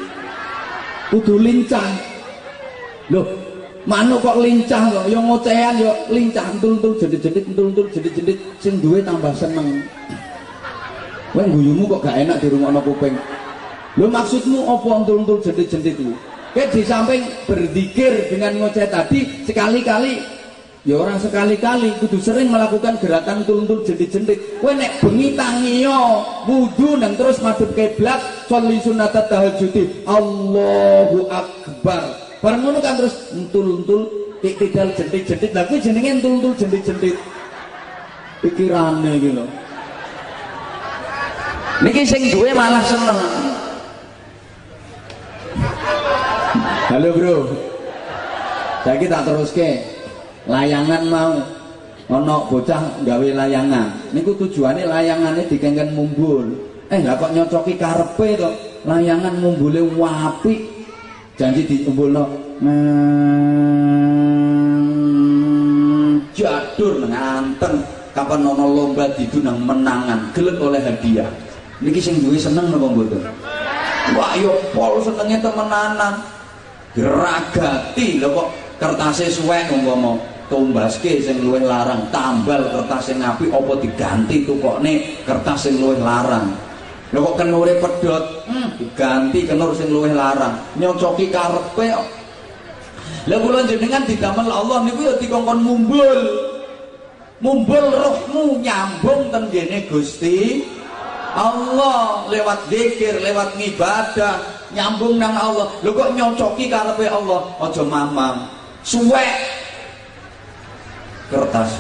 kudu lincah. Loh manuk kok lincah kok? Yang ngocehan ya lincah. Entul-entul jendit-jendit entul-entul jendit-jendit sing duwe tambah seneng. Wah guyumu kok gak enak di rumah kuping? Lo maksudmu apa entul-entul jendit-jendit itu? Kayak di samping berzikir dengan ngoceh tadi sekali-kali ya orang sekali-kali kudu sering melakukan gerakan tulung-tulung jendit-jendit kowe nek bengi tangiyo wudu nang terus madhep kiblat sholli sunat tahajud Allahu akbar. Bareng ngono kan terus entul-entul tidal jendit-jendit lha kuwi jenenge entul-entul jendit-jendit pikirane iki lho. Niki sing duwe malah seneng. Halo bro. Saya tak teruske layangan mau. Ono bocah gawe layangan. Niku tujuannya layangannya dikengken mumbul. Eh nggak kok nyocoki karpe to? Layangan mumbule wapi? Janji dikumpulno hmm, jadur nganteng kapan ono lomba didu nang menangan. Gelem oleh hadiah. Niki sing duwe seneng napa mboten? Wah yo pol senenge temenanan. Geragati. Lho kok kertasnya suwek umpama tumbaske sing luwih larang tambal kertas sing apik apa diganti tukokne kertas sing luwih larang. Lho kok kenure pedhot? Hmm, diganti kenur sing luwih larang. Nyocoki karepe kok. Lha kula jenengan didamel Allah niku ya dikongkon mumbul. Mumbul rohmu nyambung ten Gusti. Allah lewat zikir, lewat ngibadah, nyambung nang Allah. Lho kok nyocoki karepe Allah, aja mamam. Suwek kertas.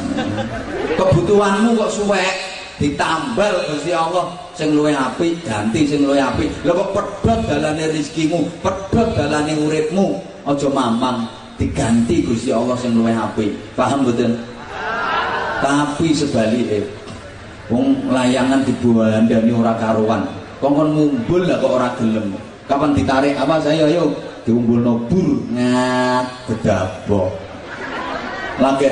Kebutuhanmu kok suwek. Ditambal Gusti Allah sing luwih apik ganti sing luwih apik. Lha kok pedhot dalane rezekimu pedhot dalane uripmu. Aja mamang diganti Gusti Allah sing luwih apik. Paham mboten? Tapi sebaliknya wong layangan dibuandani ora karuan. Kongkon mumbul lah kok ora gelem. Kapan ditarik apa saya ayo. Diumbulno bur ngat gedabok lagi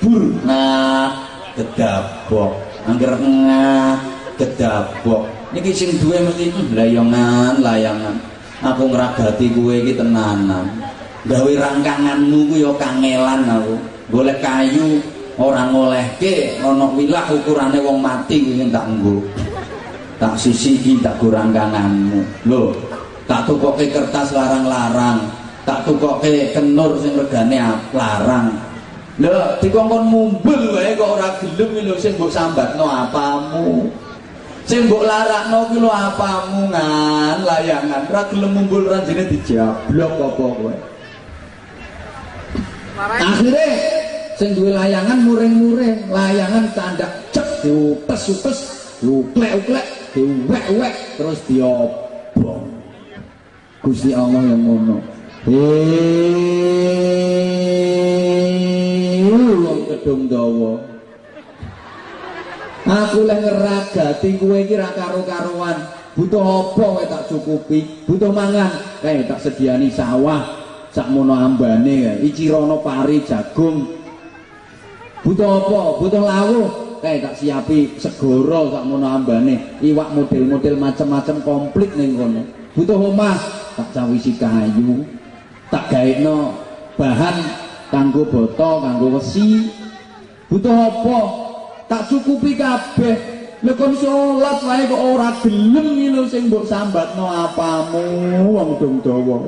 bur. Nah kedabok. Angger ngah kedabok. Niki sing duwe mesti hmm, layongan layangan. Aku ngragati kowe iki tenanan. Gawe rangkanganmu ku ya kangelan aku. Golek kayu ora ngolehke. Ana wilah ukurane wong mati kuwi tak nggo. Tak sisiki tak kurang kanganmu lho tak tukoke kertas larang-larang. Tak tukoke kenur sing regane larang lho dikongkon mumbul wae kok ora gelem lho sing mbok sambatno apamu? Sing mbok larakno ki lho apamu ngan? Layangan ora gelem mumbul ranjene dijablok apa kowe? Akhirnya sing duwe layangan muring-muring layangan tandak cek diupes-upes diuklek-uklek diwek-wek terus diobong. Gusti Allah yang ngono. Hei wong kedung dawa. Aku leh ngeragati kowe iki ra karo-karuan. Butuh apa kowe tak cukupi? Butuh mangan? Eh tak sediani sawah. Sakmono ambane. Icirono pari jagung. Butuh apa? Butuh lawuh eh tak siapi segoro sak mono ambane. Iwak model-model macam-macam komplit ning kono. Butuh omah tak cawisi kayu. Tak gaekno bahan kanggo boto kanggo wesi butuh apa tak cukupi kabeh lha kon salat wae kok ora gelem ngono sing mbok sambatno apamu wong dong dawa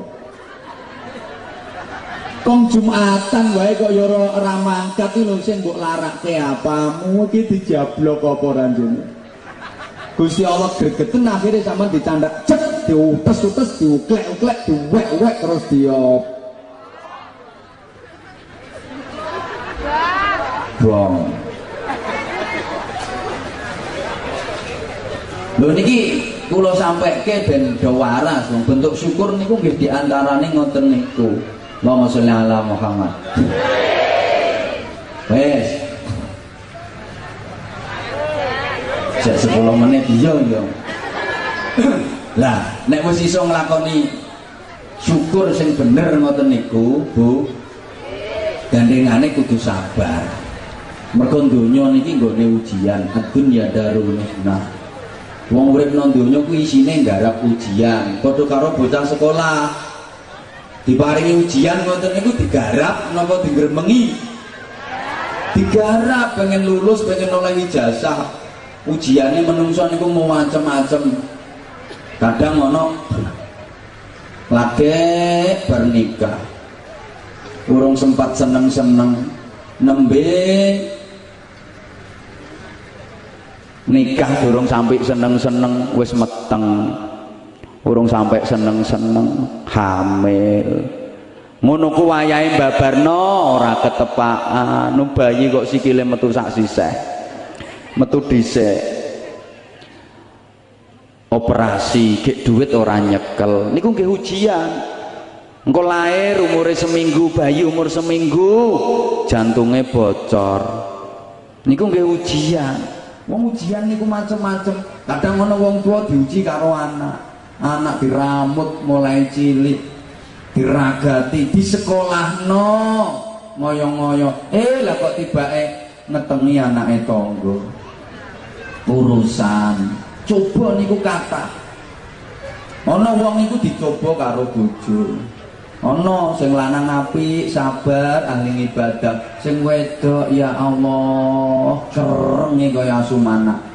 Kong Jumatan wae kok ya ora mangkat lho sing mbok larake apamu iki dijablok apa ranjene. Gusti Allah gregeten akhirnya sampean dicandak cek diutes-utes diuklek-uklek diwek-wek terus diop. Bong. Lho niki kula sampaikke ben do waras bentuk syukur niku nggih diantarane ngoten niku. Allahumma sholli ala Muhammad. Wes. Sek 10 menit iya iya. Lah, nek wis iso nglakoni syukur sing bener ngoten niku, Bu. Gandengane kudu sabar. Mergo donya niki nggone ujian, ya darul nah. Wong urip nang donya kuwi isine nggarap ujian, padha karo bocah sekolah. Diparingi ujian ngoten niku digarap napa digremengi digarap pengen lulus pengen oleh ijazah. Ujiannya menungso niku mau macem-macem kadang ono lagi bernikah. Urung sempat seneng-seneng. Nembe nikah durung sampai seneng-seneng wis meteng. Urung sampai seneng-seneng hamil. Ngono ku wayahe babarno ora ketepaan bayi kok sikile metu sak siseh metu dhisik. Operasi gek duit ora nyekel. Niku nggih ujian. Engko lahir umure seminggu bayi umur seminggu jantungnya bocor. Niku nggih ujian wong ujian niku macem-macem. Kadang ngono wong tua diuji karo anak. Anak diramut mulai cilik diragati di sekolah ngoyo-ngoyo. Eh lah kok tiba eh ngetengi anak tonggo urusan. Coba niku kata. Ono wong iku dicoba karo bojo ono sing lanang api sabar ahli ibadah sing wedok ya Allah kerenge kaya asumana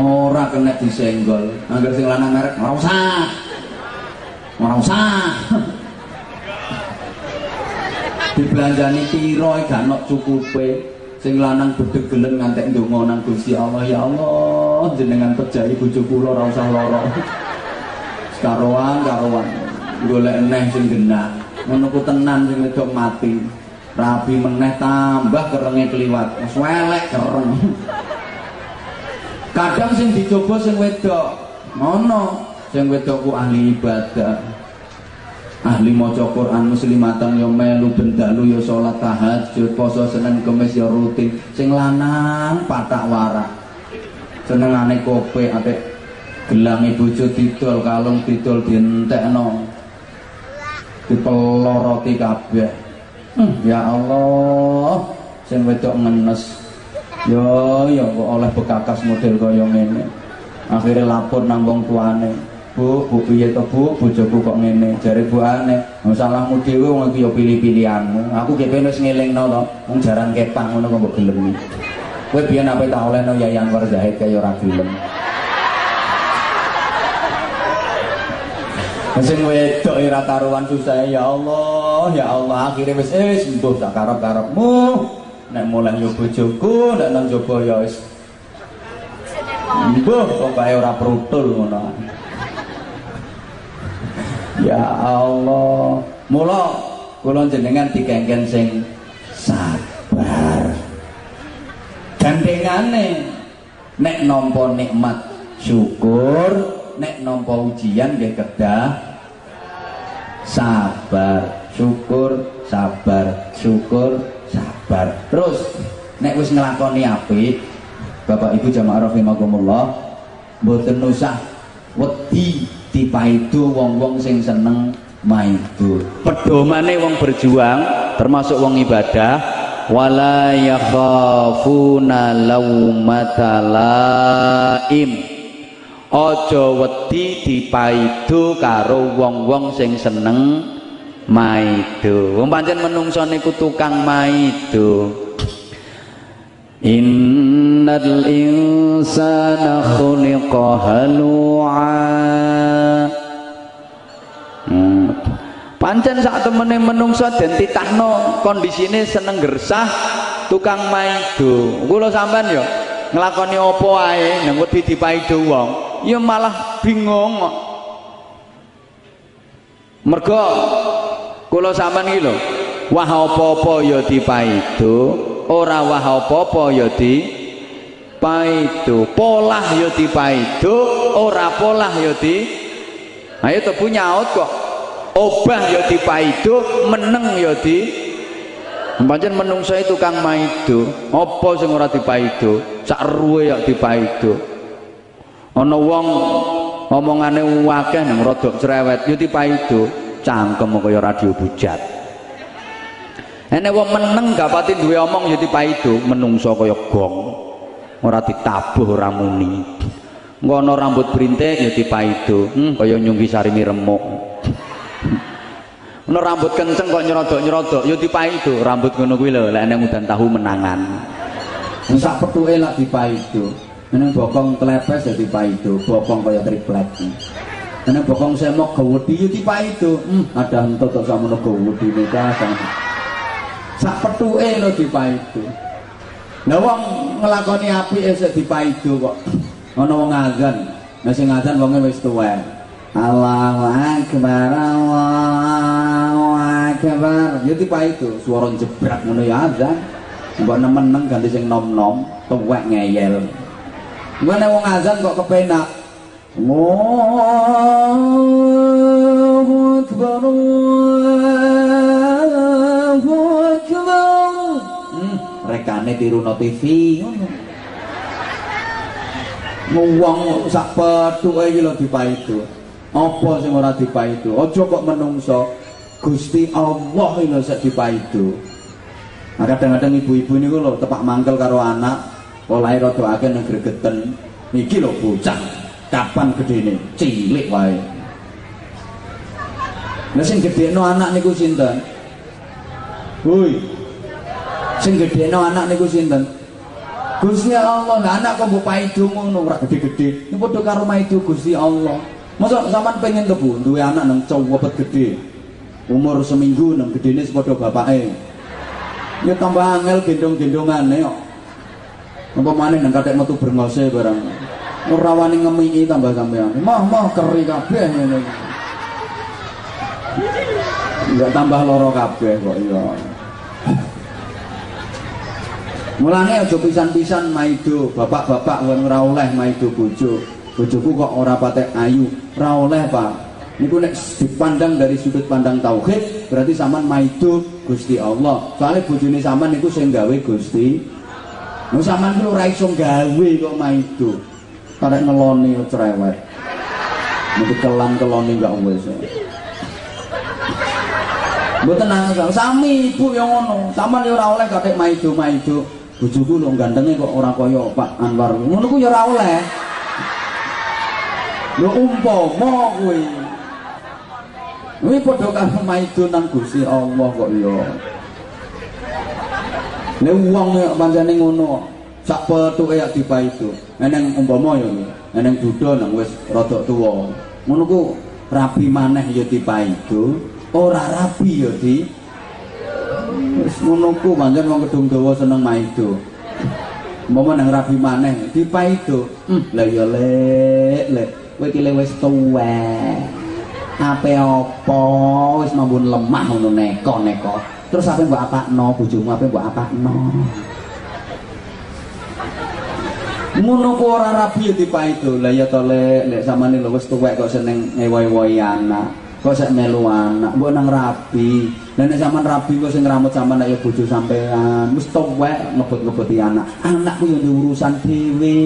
ora kena disenggol. Anggar sing lanang merek ora usah. Ora usah. [LAUGHS] Dibelanjani piro gak nok cukupe. Sing lanang bedegelen ngantek ndonga nang Gusti Allah. Ya Allah jenengan pejahi bojo kula ora usah lara [LAUGHS] karoan karoan golek eneh sing genah. Ngono ku tenan sing wedok mati. Rabi meneh tambah kerenge kliwat. Wis elek kereng. Kadang sing dicoba sing wedok ngono. Sing wedok ku ahli ibadah. Ahli maca Quran muslimatan yo melu bendalu yo salat tahajud poso Senin Kamis yo rutin. Sing lanang patak warak. Senengane kope atik gelang bojo didol kalung didol dientekno dipeloroti kabeh hmm, ya Allah sing wedok ngenes yo yo kok oleh bekakas model kaya ngene akhirnya lapor nang wong tuane Bu, bu piye to Bu? Bojoku kok ngene. Jare Bu aneh. Masalahmu dhewe wong iki ya pilih-pilihanmu. Aku ge wis ngelingno to. Wong jaran kepang ngono kok mbok gelem. Kowe biyen apa tak olehno Yayan War Zahid kaya ora gelem. Sing wedok ora karuan susah ya Allah, ya Allah akhirnya wis wis mbuh tak karep-karepmu. Nek mulai yo bojoku, nek nang jaba ya wis Mbuh kok kaya ora prutul ngono. Ya Allah, mula kula jenengan dikengken sing sabar. Gandengane nek nampa nikmat syukur, nek nampa ujian nggih kedah. Sabar syukur sabar syukur sabar. Terus nek wis nglakoni apik Bapak Ibu jamaah rahimakumullah mboten usah wedi dipaido wong-wong sing seneng maido. Pedomane wong berjuang termasuk wong ibadah wala yakhafuna laumata laim aja wedi dipaido karo wong-wong sing seneng maido. Wong pancen menungso niku tukang maido. Innal insana khuliqa halu'a. Hmm. pancen sak temene menungso den titahno kondisine seneng gersah tukang maido. Kula sampean ya nglakoni apa wae nang wedi dipaido wong ya malah bingung mergo kula sampean iki lho wah apa-apa ya dipaido ora wah apa-apa ya di paido polah ya dipaido ora polah ya di ayo to nyaut kok. Obah ya dipaido meneng ya di. Pancen menungso itu kang maido, apa sing ora dipaido, sak ruwe ya dipaido ana wong omongane akeh nang rada cerewet yo dipaido cangkem kaya radio bujat. Ene wong meneng gak pati duwe omong yo dipaido menungso kaya gong. Ora ditabuh ora muni. Rambut berintik ya dipaido hmm, kaya nyunggi sarimi remuk. Ono rambut kenceng kok nyerodok-nyerodok ya dipaido. Rambut ngono kuwi lho lek nek udan tahu menangan. Sak petuke lak dipaido ini bokong telepes jadi paido, bokong kaya triplek. Ini bokong semok gawudi ya dipaido. Hmm, ada entuk kok sama gawudi ini kan. Sak petuke lo dipaido. Nah wong ngelakoni api esek dipaido kok. Ana wong azan. Nah sing azan wonge wis tuwek. Allahu akbar Allahu akbar. Ya dipaido, suara jebrak ngono ya azan. Mbok nemen-neng ganti sing nom-nom, tuwek ngeyel. Mana wong azan kok kepenak. Allahu Akbar Allahu Akbar. Hmm, rekane tiru no TV ngono. sak pethuke iki lho dipaido. Apa sing ora dipaido? Aja kok menungso. Gusti Allah lho sak dipaido. Nah, kadang-kadang ibu-ibu niku lho tepak mangkel karo anak Olahe rada akeh nang gregeten. Niki lho bocah. Kapan gedene? Cilik wae. Lah sing gedhekno anak niku sinten? Woi. Sing gedhekno anak niku sinten? Gusti Allah. Lah anak kok mbok paido ngono ora gede-gede. Ini padha karo maido Gusti Allah. Masa sampean pengen kebu duwe anak nang cowok gede. Umur seminggu nang gedene sepadha bapake. Ya tambah angel gendong-gendongane kok. Apa maneh nang katek metu brengose barang. Ora wani ngemiki tambah sampean. Mah mah keri kabeh ngene. Enggak tambah loro kabeh kok iya. Mulane aja pisan-pisan maido, bapak-bapak wong ora oleh maido bojo. Bojoku kok ora patek ayu, ora oleh, Pak. Niku nek dipandang dari sudut pandang tauhid, berarti sampean maido Gusti Allah. Soalnya bojone sampean niku sing gawe Gusti Lu sampean ku ora iso gawe kok maido. Karek ngeloni cerewet. Mesti kelan-keloni gak wis. Mboten nang sami ibu yang ngono. Sampeyan ya ora oleh katik maido-maido. Bojoku lho gantenge kok ora kaya Pak Anwar. Ngono ku ya ora oleh.
lho umpama kuwi kuwi padha karo maido nang Gusti Allah kok ya Lha wong pancene ngono sak petuke ya dipaido eneng umpama ya eneng duda nang wis rada tuwa. Ngono ku rabi maneh ya dipaido ora rabi ya di. Wis ngono ku pancen wong kedung dawa seneng maido. Umpama nang rabi maneh dipaido hmm, lah ya lek lek kowe iki wis tuwek ape apa wis mambun lemah ngono neko neko terus apa mbok apakno bojomu apa mbok apakno. Ngono ku ora rabi ya dipaido lah ya to lek samane lho wis tuwek kok seneng ngewoy-woy anak. Kok sek melu anak mbok nang rabi. Lah nek sampean rabi kok sing ngramut sampean nek ya bojo sampean. Wis tuwek ngebut-ngebuti anak. Anakku yo urusan dhewe.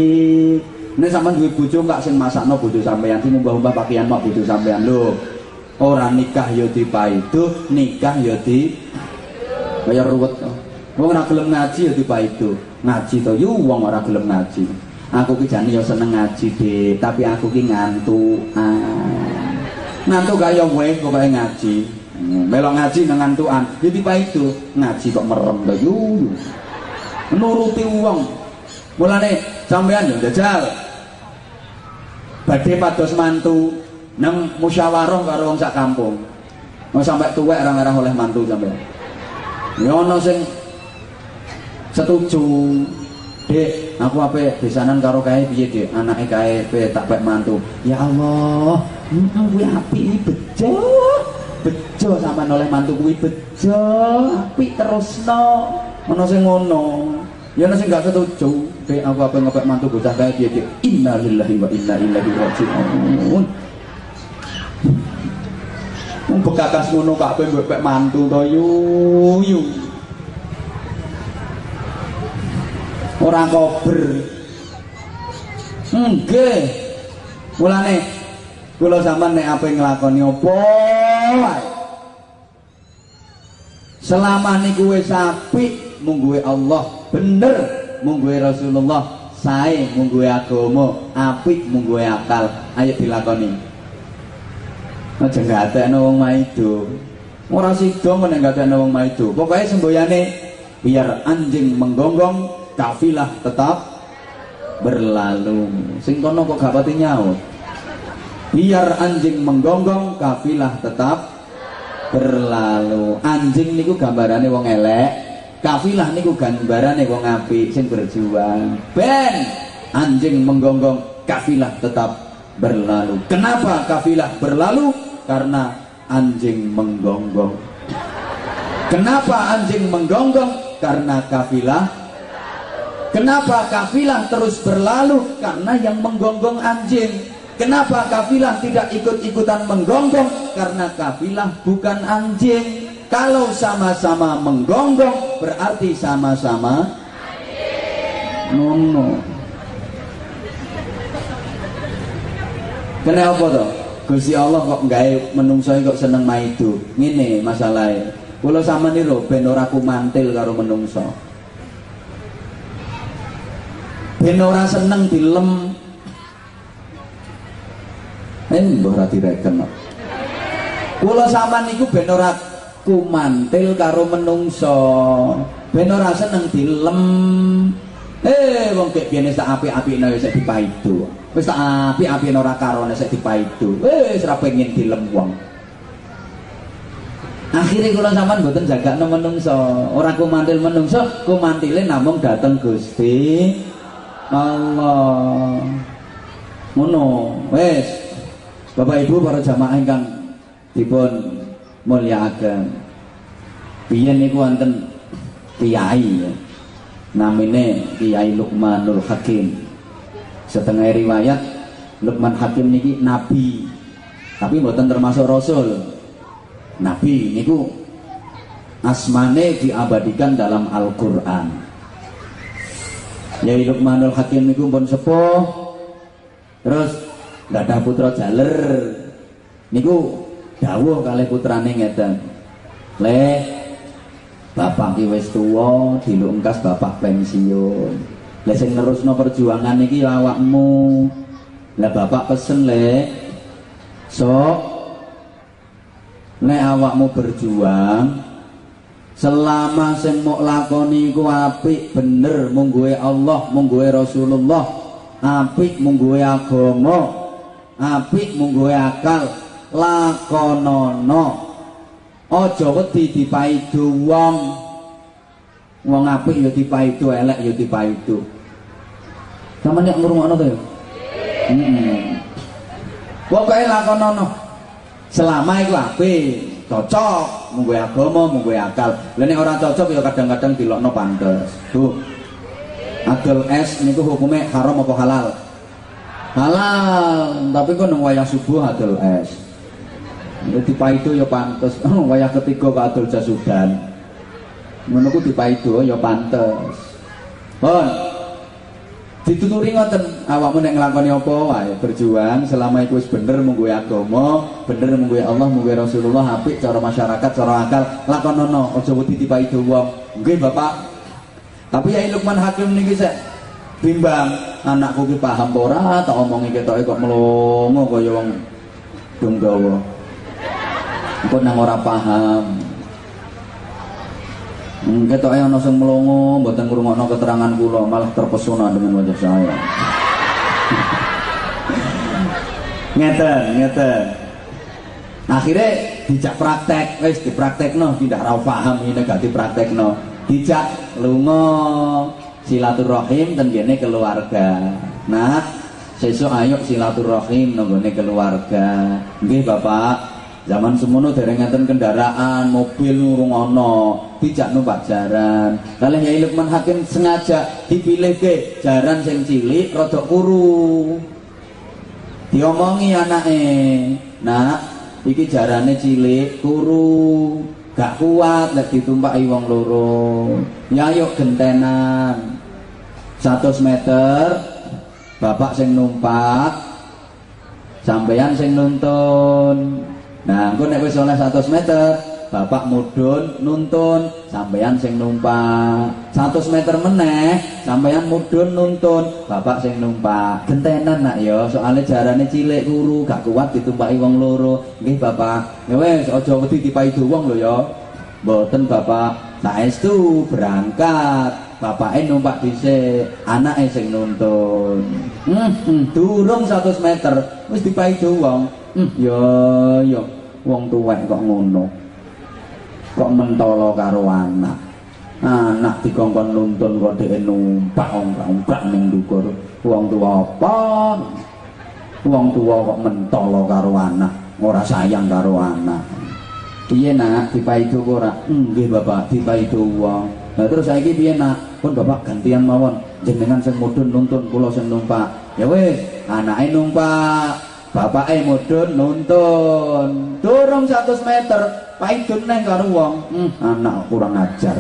Nek sampean duwe bojo enggak sing masakno bojo sampean, sing mbah-mbah pakaian mak bojo sampean. Lho. Ora nikah ya dipaido, nikah ya di kaya ruwet. Wong ora gelem ngaji ya dipaido. Ngaji to yo wong ora gelem ngaji. Aku ki jane ya seneng ngaji, Dik, tapi aku ki ngantuk. Ah. Ngantuk kaya kowe kok ngaji. Hmm, melok ngaji nang ngantukan, ya dipaido. Ngaji kok merem to yo. Nuruti wong. Mulane sampean yo jajal. badhe pados mantu nang musyawarah karo wong sak kampung. Mau sampai tuwek ora oleh mantu sampean. Ana sing setuju. Dek, aku ape besanan karo kae piye, Dek? Anake kae pe tak pek mantu. Ya Allah, kuwi api bejo. Bejo sampean oleh mantu kuwi bejo. Api terusno. Ana sing ngono. Ya ana sing gak setuju. Dek, aku ape ngepek mantu bocah kae piye, Dek? Innalillahi wa inna ilaihi raji'un. Wong bekakas ngono kabeh mbek mantu to yu yu. Ora kober. Nggih. Mulane kula sampean nek ape nglakoni apa wae. Selama niku wis apik mungguhe Allah, bener mungguhe Rasulullah, sae mungguhe agama, apik mungguhe akal. Ayo dilakoni. Aja gatekno wong maido. Ora sida men gatekno wong maido. Pokoke semboyane biar anjing menggonggong, kafilah tetap berlalu. Sing kono kok gak pati nyaut. Biar anjing menggonggong, kafilah tetap berlalu. Anjing niku gambarane wong elek, kafilah niku gambarane wong apik sing berjuang. Ben anjing menggonggong, kafilah tetap berlalu. Kenapa kafilah berlalu? Karena anjing menggonggong. Kenapa anjing menggonggong? Karena kafilah. Kenapa kafilah terus berlalu? Karena yang menggonggong anjing. Kenapa kafilah tidak ikut-ikutan menggonggong? Karena kafilah bukan anjing. Kalau sama-sama menggonggong berarti sama-sama nono. Kenapa toh? Gusti Allah kok gawe menungso kok seneng maido. Ngene masalahe. Kula sama niku ben ora kumantil karo menungso. Ben ora seneng dilem. Eh mbah ora direken. Kula sampean niku ben ora kumantil karo menungso. Ben ora seneng dilem. Eh wong kek biyen sak apik-apikne wis dipaido. Wis tak apik-apik ora karone sik dipaido. Wis ora pengen dilem wong. Akhirnya kula sampean mboten jagakno menungso, ora kumantil menungso, kumantile namung dateng Gusti Allah. Ngono, wis. Bapak Ibu para jamaah ingkang dipun mulyakaken. Biyen niku wonten kiai ya. Namine Kiai Lukmanul Hakim. Setengah riwayat Lukman Hakim niki nabi. Tapi bukan termasuk rasul. Nabi niku asmane diabadikan dalam Al-Qur'an. Yai Lukmanul Hakim niku pun sepuh. Terus nggak ada putra jaler. Niku dawuh kalih putrane ngeten. Le bapak ki wis tuwa dilungkas bapak pensiun. Lah sing nerusno perjuangan iki awakmu. lah bapak pesen le sok nek awakmu berjuang selama sing mau lakoni ku apik bener mung Allah mung Rasulullah. Apik mung agama. Apik mung akal. Lakonono aja wedi dipaidu wong. Wong apik ya dipaidu elek ya dipaidu sama nek ngrungokno to ya? Pokoke lakonono selama iku apik cocok munggu agama munggu akal. Lain orang cocok ya kadang-kadang dilokno pantes tuh adol es niku hukumnya haram apa halal? Halal tapi kok nang wayah subuh adol es jadi itu ya pantes. [LAUGHS] Wayah ketiga ke adol jasudan. Menurutku tipa itu ya pantes. Bon, dituturi ngoten awakmu nek nglakoni apa wae? Berjuang selama iku wis bener mungguwe agama bener mungguwe Allah mungguwe Rasulullah apik cara masyarakat cara akal. Lakonono aja wedi tipai wong. Nggih Bapak. Tapi ya Lukman Hakim niki sik bimbang anakku ki paham ora? Tak omongi ketoke kok melongo kaya wong dunggawa engko nang ora paham Hmm, ketok sing melongo mboten ngrungokno keterangan kula malah terpesona dengan wajah saya. [LAUGHS] ngeten, ngeten. Akhirnya dijak praktek, wis dipraktekno, tidak ra paham ini gak dipraktekno. Dijak lunga silaturahim ten keluarga. Nah, sesuk ayo silaturahim nang keluarga. Nggih Bapak, Zaman semono dereng ngeten kendaraan, mobil nurung ono, dijak numpak jaran. Kalih Yai Lukman Hakim sengaja dipilih ke jaran sing cilik rada kuru. Diomongi anake, "Nak, iki jarane cilik, kuru, gak kuat lek ditumpaki wong loro. Ya yuk gentenan. 100 meter bapak sing numpak sampeyan sing nuntun Nah, engko nek wis oleh 100 meter, bapak mudun nuntun, sampeyan sing numpak. 100 meter meneh, sampeyan mudun nuntun, bapak sing numpak. Gentenan nak ya, soalnya jarane cilik guru, gak kuat ditumpaki wong loro. Nggih, Bapak. Ya wis aja wedi dipaidu wong lho ya. Mboten, Bapak. Saestu berangkat. Bapaknya numpak dhisik, anake sing nuntun. Hmm, hmm, durung 100 meter wis dipaidu wong. Hmm, ya ya wong tuwek kok ngono. Kok mentolo karo anak. Anak dikongkon nuntun kok dhek numpak ongkrak-ongkrak ning dhukur. Wong tuwa apa? Wong tuwa kok mentolo karo anak, ora sayang karo anak. Piye nak dipaidu ora? Nggih Bapak, dipaidu wong. Nah terus saiki piye nak? Pun Bapak gantian mawon. Jenengan sing mudhun nuntun kula sing numpak. Ya wis, anake numpak, bapake mudhun nuntun. Durung 100 meter, paidun neng karo wong. Hmm, anak kurang ajar.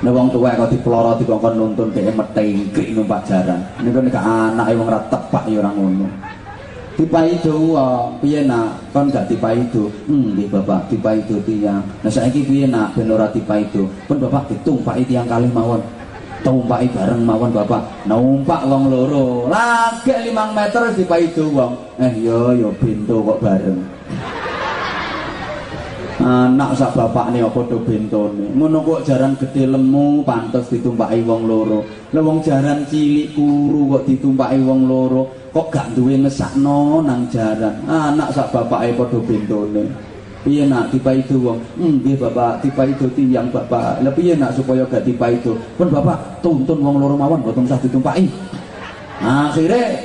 Nek wong tuwek kok diploro dikongkon nuntun dhek metengkrik numpak jaran. Niku nek anake wong ra tepak ya ora ngono. dipaidu piye nak kon gak dipaidu hmm nggih bapak dipaidu tiyang nah saiki piye nak ben ora dipaidu pun bapak ditumpaki tiyang kalih mawon tumpaki bareng mawon bapak. Numpak wong loro. Lagi 5 meter dipaidu wong eh yo yo bintu kok bareng. Anak sak bapak nih apa do bentone ngono kok jaran gede lemu pantas ditumpaki wong loro. Lha wong jaran cilik kuru kok ditumpaki wong loro. Kok gak duwe ngesakno nang jaran? Anak sak bapake padha bentone piye nak itu wong? Nggih bapak? Itu tiyang bapak. Lha piye nak supaya gak itu? Pun bapak tuntun wong loro mawon boten usah ditumpaki. Akhirnya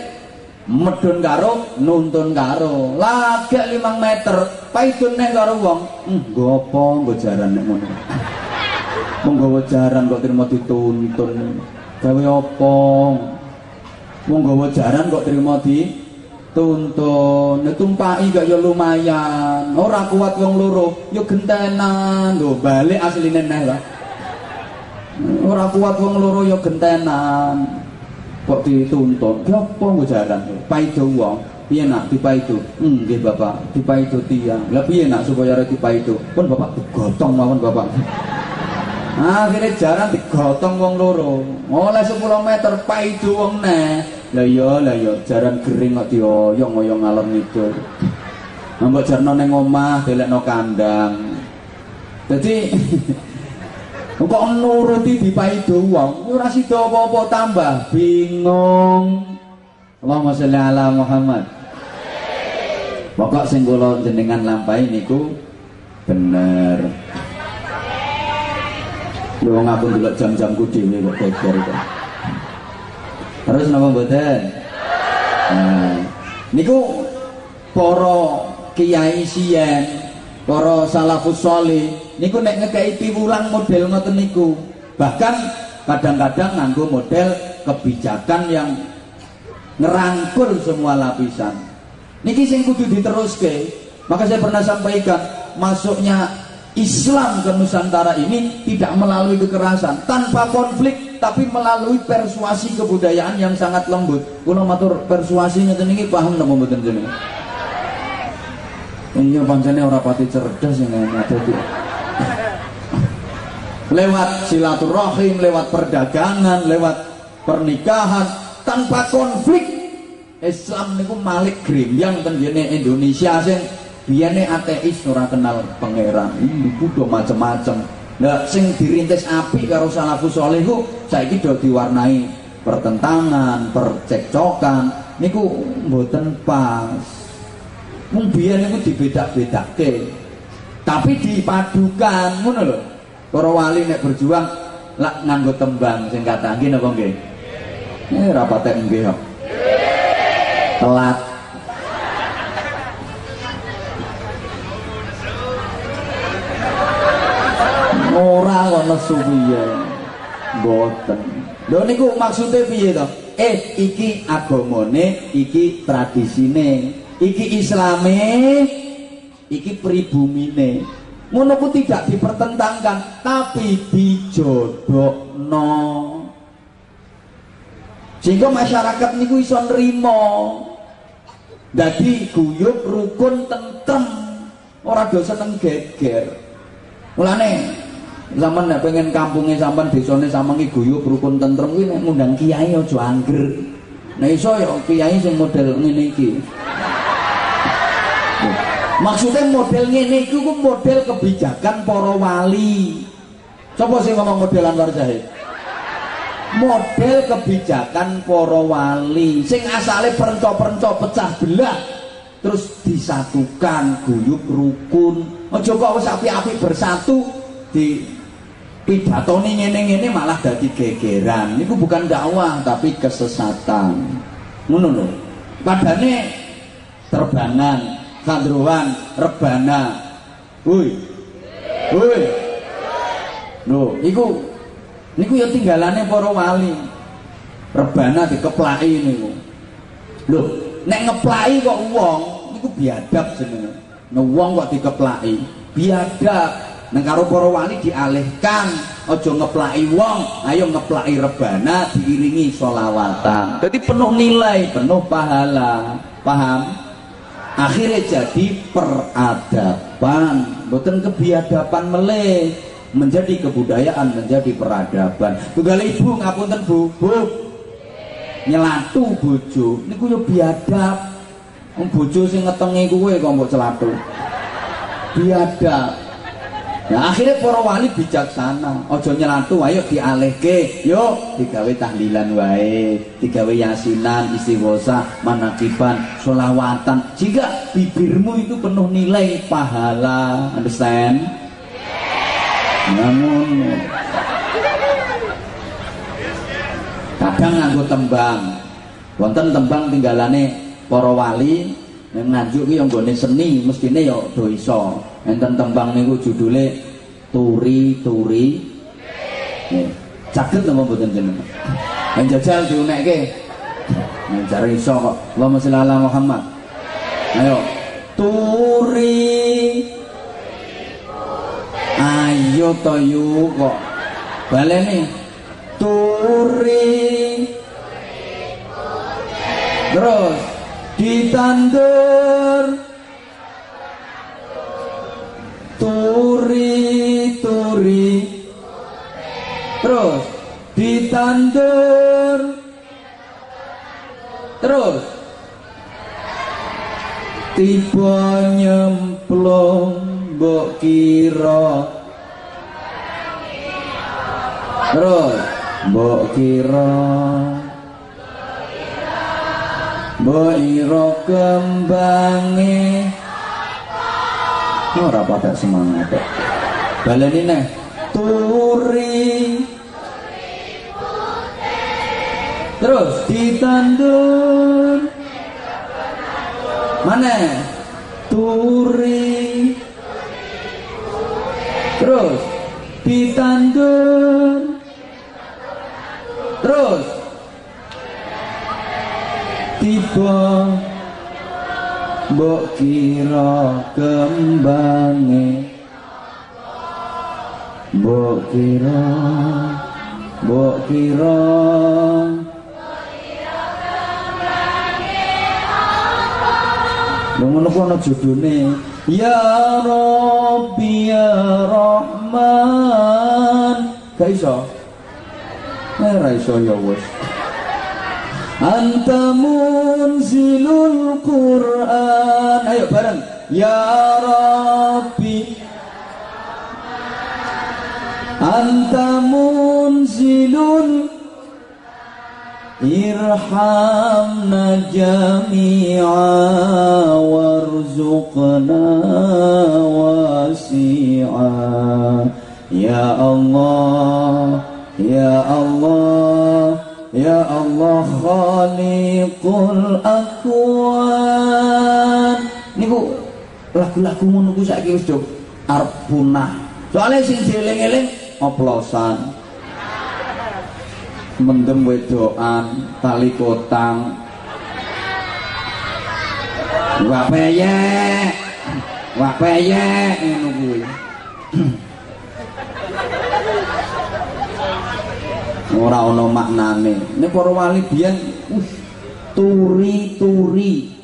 medun karo nuntun karo. Lagi 5 meter paidun nek karo wong. Hmm, nggo jaran nek ngono? Monggo jaran kok terima dituntun. Gawe apa? Monggo jaran kok terima di tuntun tumpaki gak ya lumayan. Ora kuat wong loro. Ya gentenan. Lho balik asline neh lah. Ora kuat wong loro ya gentenan. Kok dituntut? Ki apa jaran paido wong. Piye nak dipaido? Nggih bapak. Dipaido tiang lah piye nak supaya ora dipaido? Pun bapak digotong mawon bapak. Akhirnya jaran digotong wong loro. Oleh 10 meter paidu wong neh lah iya lah iya. Jaran kering kok dioyong-oyong ngalor ngidul mbok jarno ning omah delekno kandang. Jadi [LAUGHS] kok nuruti dipaido wong? Ora sida apa-apa tambah bingung. Allahumma sholli ala Muhammad. Pokok sing kula jenengan lampahi niku bener. Wong aku ndelok jam-jamku dhewe kok geger kok. Terus napa mboten? Nah, niku para kiai siyen, para salafus salih niku nek ngekei piwulang model ngoten niku. Bahkan kadang-kadang nganggo model kebijakan yang ngerangkul semua lapisan. Niki sing kudu diteruske. Maka saya pernah sampaikan masuknya Islam ke Nusantara ini tidak melalui kekerasan, tanpa konflik, tapi melalui persuasi kebudayaan yang sangat lembut. Kalau matur persuasinya ini paham napa mboten jenengan? Iya pancene ora pati cerdas yang di lewat silaturahim, lewat perdagangan, lewat pernikahan tanpa konflik Islam niku malik grimyang ten Indonesia sing biyane ateis ora kenal pangeran. Iku do macem-macem. Nah sing dirintis api karo salafus saleh ku saiki do diwarnai pertentangan percekcokan. Niku mboten pas. Mung biyen niku dibedak-bedake. Tapi dipadukan ngono lho. Para wali nek berjuang lak nganggo tembang sing kata nggih napa nggih? Eh rapate nggih telat piye mboten lho niku maksude piye to? Eh iki agamane iki tradisine. Iki islame iki pribumine. Ngono ku tidak dipertentangkan tapi dijodokno. Sehingga masyarakat niku iso nrimo dadi guyub rukun tentrem. Ora do seneng geger. Mulane zaman nek pengen kampungnya sampean desane samangi guyub rukun tentrem kuwi nek ngundang kiai aja angger. Nah iso ya kiai sing model ngene iki. Maksudnya model ngene iku ku model kebijakan para wali. Coba sih ngomong model Anwar Zahid? Model kebijakan para wali sing asale perenco-perenco pecah belah terus disatukan guyub rukun. Aja kok wis api-api bersatu di pidatone ngene-ngene malah dadi gegeran. Niku bukan dakwah tapi kesesatan. Ngono lho. Padane terbangan, kandruan, rebana. Woi. Woi. Lho, iku niku ya tinggalane para wali. Rebana dikeplaki niku. Lho, nek ngeplaki kok wong niku biadab jenenge. Wong kok dikeplaki, biadab. Nang karo para wali dialihkan, aja ngeplaki wong, ayo ngeplaki rebana diiringi solawatan. Jadi penuh nilai, penuh pahala. Paham? Akhirnya jadi peradaban, bukan kebiadaban meleh menjadi kebudayaan, menjadi peradaban. Tunggal ibu ngapunten bu, bu nyelatu bojo, niku yo biadab. Wong bojo sing ngetengi kuwe kok mbok celatu. Biadab. Nah akhirnya para wali bijaksana, ojo nyelatu, ayo dialihke, yuk digawe tahlilan wae, digawe yasinan, istighosah, manakiban, solawatan. Jika bibirmu itu penuh nilai pahala, understand? Namun kadang nganggo tembang, wonten tembang tinggalane para wali yang nganjuk ki yang seni mestine ya do iso. Enten tembang niku judule turi turi nggih. Caket napa mboten jenengan? Yang jajal diunekke. Nek cari iso kok. Allahumma sholli ala Muhammad. Ayo. Turi. Ayo to yu kok. Baleni turi. Terus ditandur turi turi. Terus. Ditandur terus. Tiba nyemplung mbok kira. Terus. Mbok kira mbok ira kembange ora pada semangat baleni neh. Turi. Terus ditandur. Mana? Turi. Terus ditandur. Terus tiba mbok kira kembange mbok kira mbok kira ngono ku ana judune Ya Rabbi ya Rahman. Iso. Eh ra iso ya wis. أنت منزل القرآن. أيوة بارن يا ربي. أنت منزل ارحمنا جميعا وارزقنا واسعا. يا الله. Khaliqul akwan Niku lagu-lagu ku saiki wis do arep punah. Soale sing dieling-eling oplosan. Mendem wedoan tali kotang. Wak peyek wak peyek ngono kuwi. Ora ana maknane. Nek para wali biyen turi-turi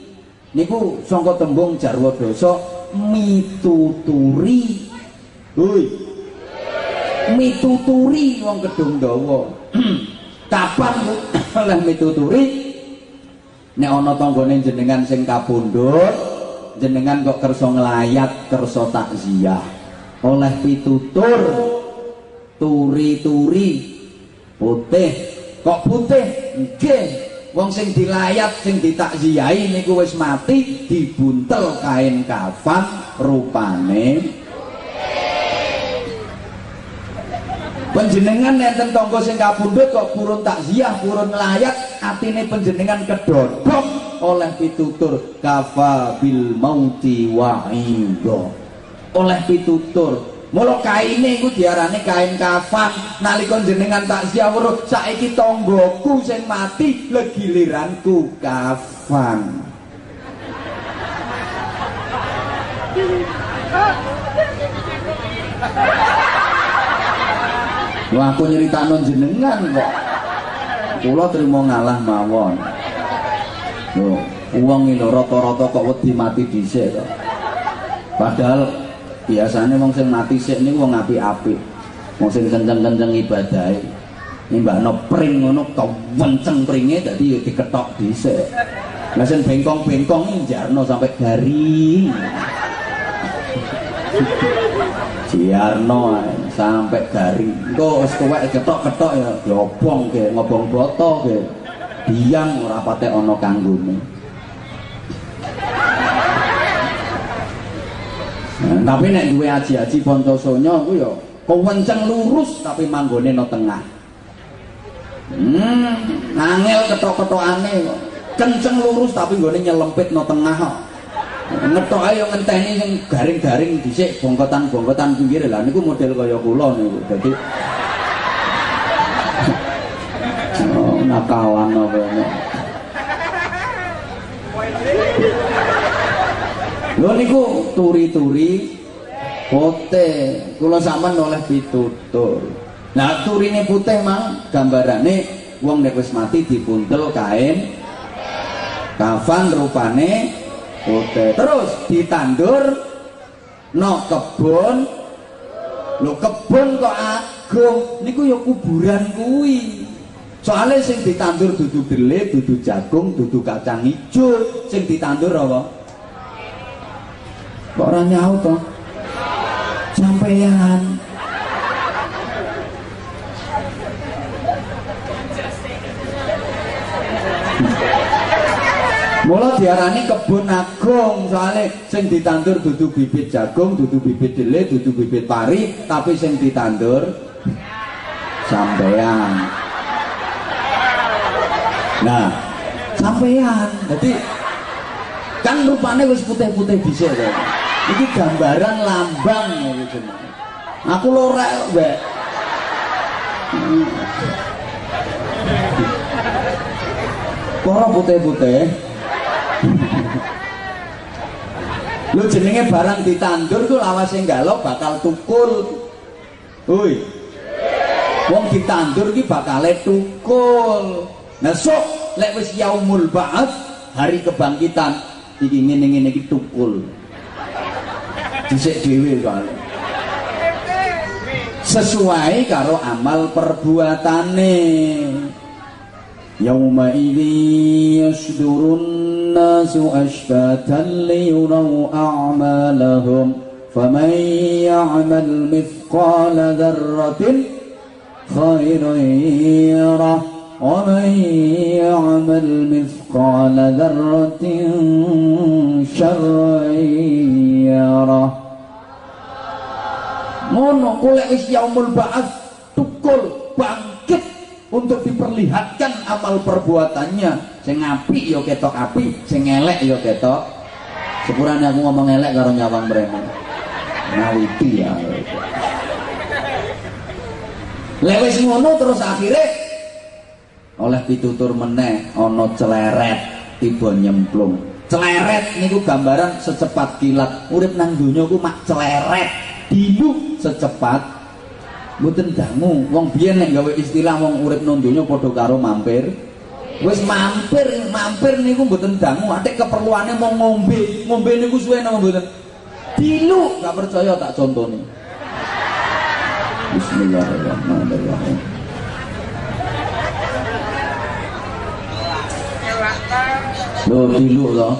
niku saka tembung jarwa dosa mituturi. Hoi mituturi wong gedung dawa [CLEARS THROAT] kapan [CLEARS THROAT] oleh mituturi? Nek ana tanggane jenengan sing kapundhut jenengan kok kersa nglayat kersa takziah. Oleh pitutur. Turi-turi. Putih. Kok putih? Nggih wong sing dilayat sing ditakziahi niku wis mati dibuntel kain kafan rupane Panjenengan nenten tangga sing kapundhut kok purun takziah, purun nglayat, atine panjenengan kedodok oleh pitutur kafa bil mauti wa'ido. Oleh pitutur Mula kaine iku diarani kain kafan. Nalika jenengan takziah weruh saiki tanggoku sing mati le giliranku kafan. Wah aku nyeritakno jenengan kok. Kula trimo ngalah mawon. Lho, wong iki rata-rata kok wedi mati dhisik to. Padahal biasanya wong sing mati sik niku wong apik-apik. Wong sing kenceng-kenceng ibadahe. Nimbakno pring ngono kewenceng pringe dadi diketok dhisik. Lah sing bengkong-bengkong iki jarno sampai garing. Jarno sampai garing. Engko wis tuwek ketok-ketok ya diobong ke ngobong boto ke. Biang ora patek ana kanggone. Tapi nek duwe aji-aji Pontosonyo ku ya kewenceng lurus tapi manggone no tengah. Hmm, angel ketok-ketokane kok. Kenceng lurus tapi nggone nyelempit no tengah kok. Ngetok ayo ngenteni sing garing-garing dhisik bongkotan-bongkotan pinggir lah niku model kaya kula niku. Dadi [LAUGHS] Oh, nakalan apa ini. Lho niku turi-turi putih. Kula sampean oleh pitutur. Nah, turine putih mang gambarane wong nek wis mati dipuntel kain kafan rupane putih. Terus ditandur no kebun. Lho kebun kok jagung niku ya kuburan kuwi soalnya sing ditandur dudu dele dudu jagung dudu kacang hijau sing ditandur apa kok ora nyaut to sampeyan Mula diarani kebun agung soalnya sing ditandur dudu bibit jagung, dudu bibit dele, dudu bibit pari, tapi sing ditandur sampean. Nah, sampean. Jadi kan rupanya wis putih-putih dhisik to. Iki gambaran lambang gitu. Aku lorek, Mbak. Kok putih-putih? Lu jenenge barang ditandur lawas sing galok bakal tukul. Woi. Wong ditandur ki bakale tukul. Nah sok lek wis yaumul ba'ats, hari kebangkitan iki ngene-ngene iki tukul. Dhisik dhewe kali sesuai karo amal perbuatane. Yauma idzi yasdurun nasu asbatan liyuraw a'malahum. Faman ya'mal mithqala dzarratin khairan yarah ومن يعمل مثقال ذرة شرا يره ngono kulek wis yaumul ba'ats tukul bangkit untuk diperlihatkan amal perbuatannya sing api yo ketok api sing elek yo ketok sepurane aku ngomong elek karo nyawang preman nawiti ya lewes ngono terus akhirnya oleh pitutur meneh ana celeret tiba nyemplung. Celeret niku gambaran secepat kilat. Urip nang donya ku mak celeret dilu secepat. Mboten dangu. Wong biyen nek gawe istilah wong urip nang donya padha karo mampir. Wis mampir mampir niku mboten dangu. Atik keperluane mau ngombe. Ngombe niku suwe napa mboten? Dilu gak percaya tak contone Bismillahirrahmanirrahim Loh dilu loh.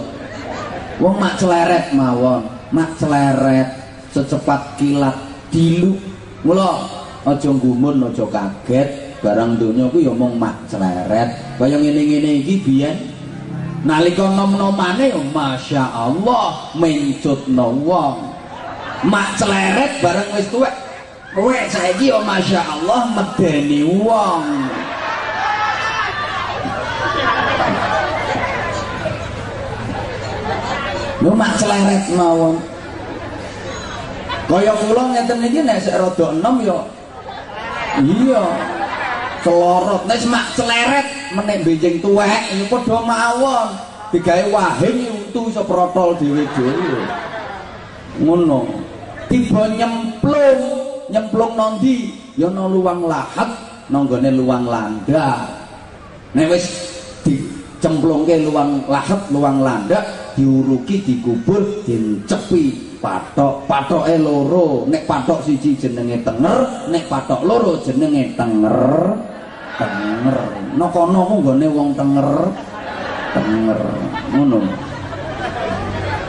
Wong mak celeret mawon mak celeret secepat kilat dilu mula aja gumun aja kaget barang donya ku ya mung mak celeret. Kaya ngene-ngene iki biyen. Nalika nom-nomane Masya Allah mencutno wong. Mak celeret bareng wis tuwek. Kowe saiki ya Masya Allah medeni wong Lu mak celeret mawon. Kaya kula ngeten iki nek sik rada enom ya iya. Celorot nek mak celeret menek benjing tuwek ya padha mawon. Digawe wahing untu iso protol dhewe-dhewe. Ngono. Tiba nyemplung, nyemplung nondi ya ana luwang lahat nanggone luwang landak. Nek wis dicemplungke luwang lahat, luwang landak diuruki dikubur dicepi patok patoke loro. Nek patok siji jenenge tenger nek patok loro jenenge tenger. Tenger. No kono ku nggone wong tenger. Tenger. Ngono.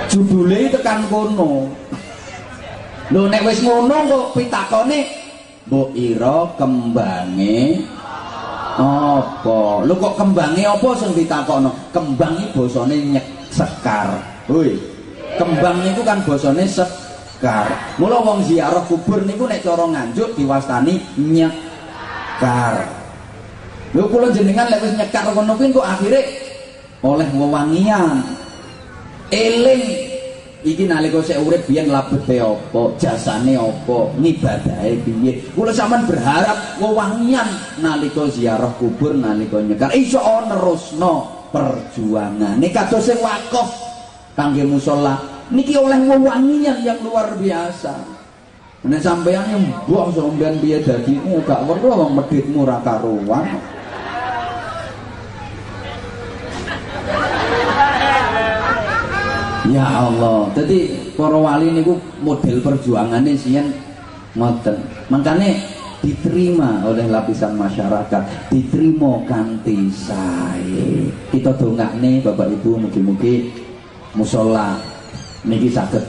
Judule tekan kono. Lho nek wis ngono kok pitakone mbok ira kembange apa? Lho kok kembange apa sing ditakokno? Kembang iki basane nyek sekar. Woi kembang itu kan bosone sekar. Mula wong ziarah kubur niku nek cara nganjuk diwastani nyekar. Lho kula jenengan lek nyekar kono kuwi kok akhire oleh wewangian. Eling. Iki nalika sik urip biyen labete apa jasane apa ngibadahe piye. Kula sampean berharap wewangian nalika ziarah kubur nalika nyekar. Iso nerusno perjuangan. Ini kados sing wakaf kangge musala niki oleh wewangian yang luar biasa. Nek sampeyan yang mbok sampeyan piye dadine gak weruh wong medhitmu ra karuan. Ya Allah, jadi para wali niku model perjuangannya sian ngoten. Makanya diterima oleh lapisan masyarakat diterima kanti saya kita nih Bapak Ibu mugi-mugi musola niki sakit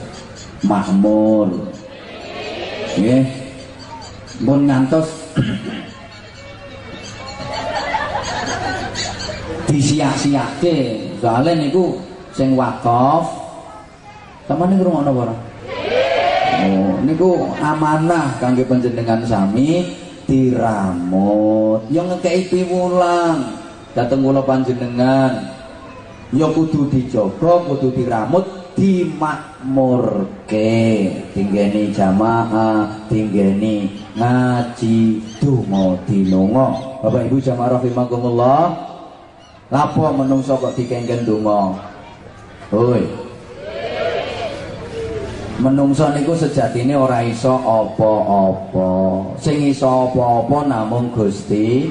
makmur. Nggih. Pun ngantos [CLEARS THROAT] disiak-siake soalnya niku sing wakaf nih rumah ora Niku amanah kangge panjenengan sami diramut. Yang ngekei piwulang dateng kula panjenengan. Ya kudu dijaga, kudu diramut, dimakmurke. Tinggeni jamaah, tinggeni ngaji, donga dinonga. Bapak Ibu jamaah rahimakumullah. Lapo menungso kok dikengken donga? Hoi, menungso niku sejatine ora iso apa-apa. Sing iso apa-apa namung Gusti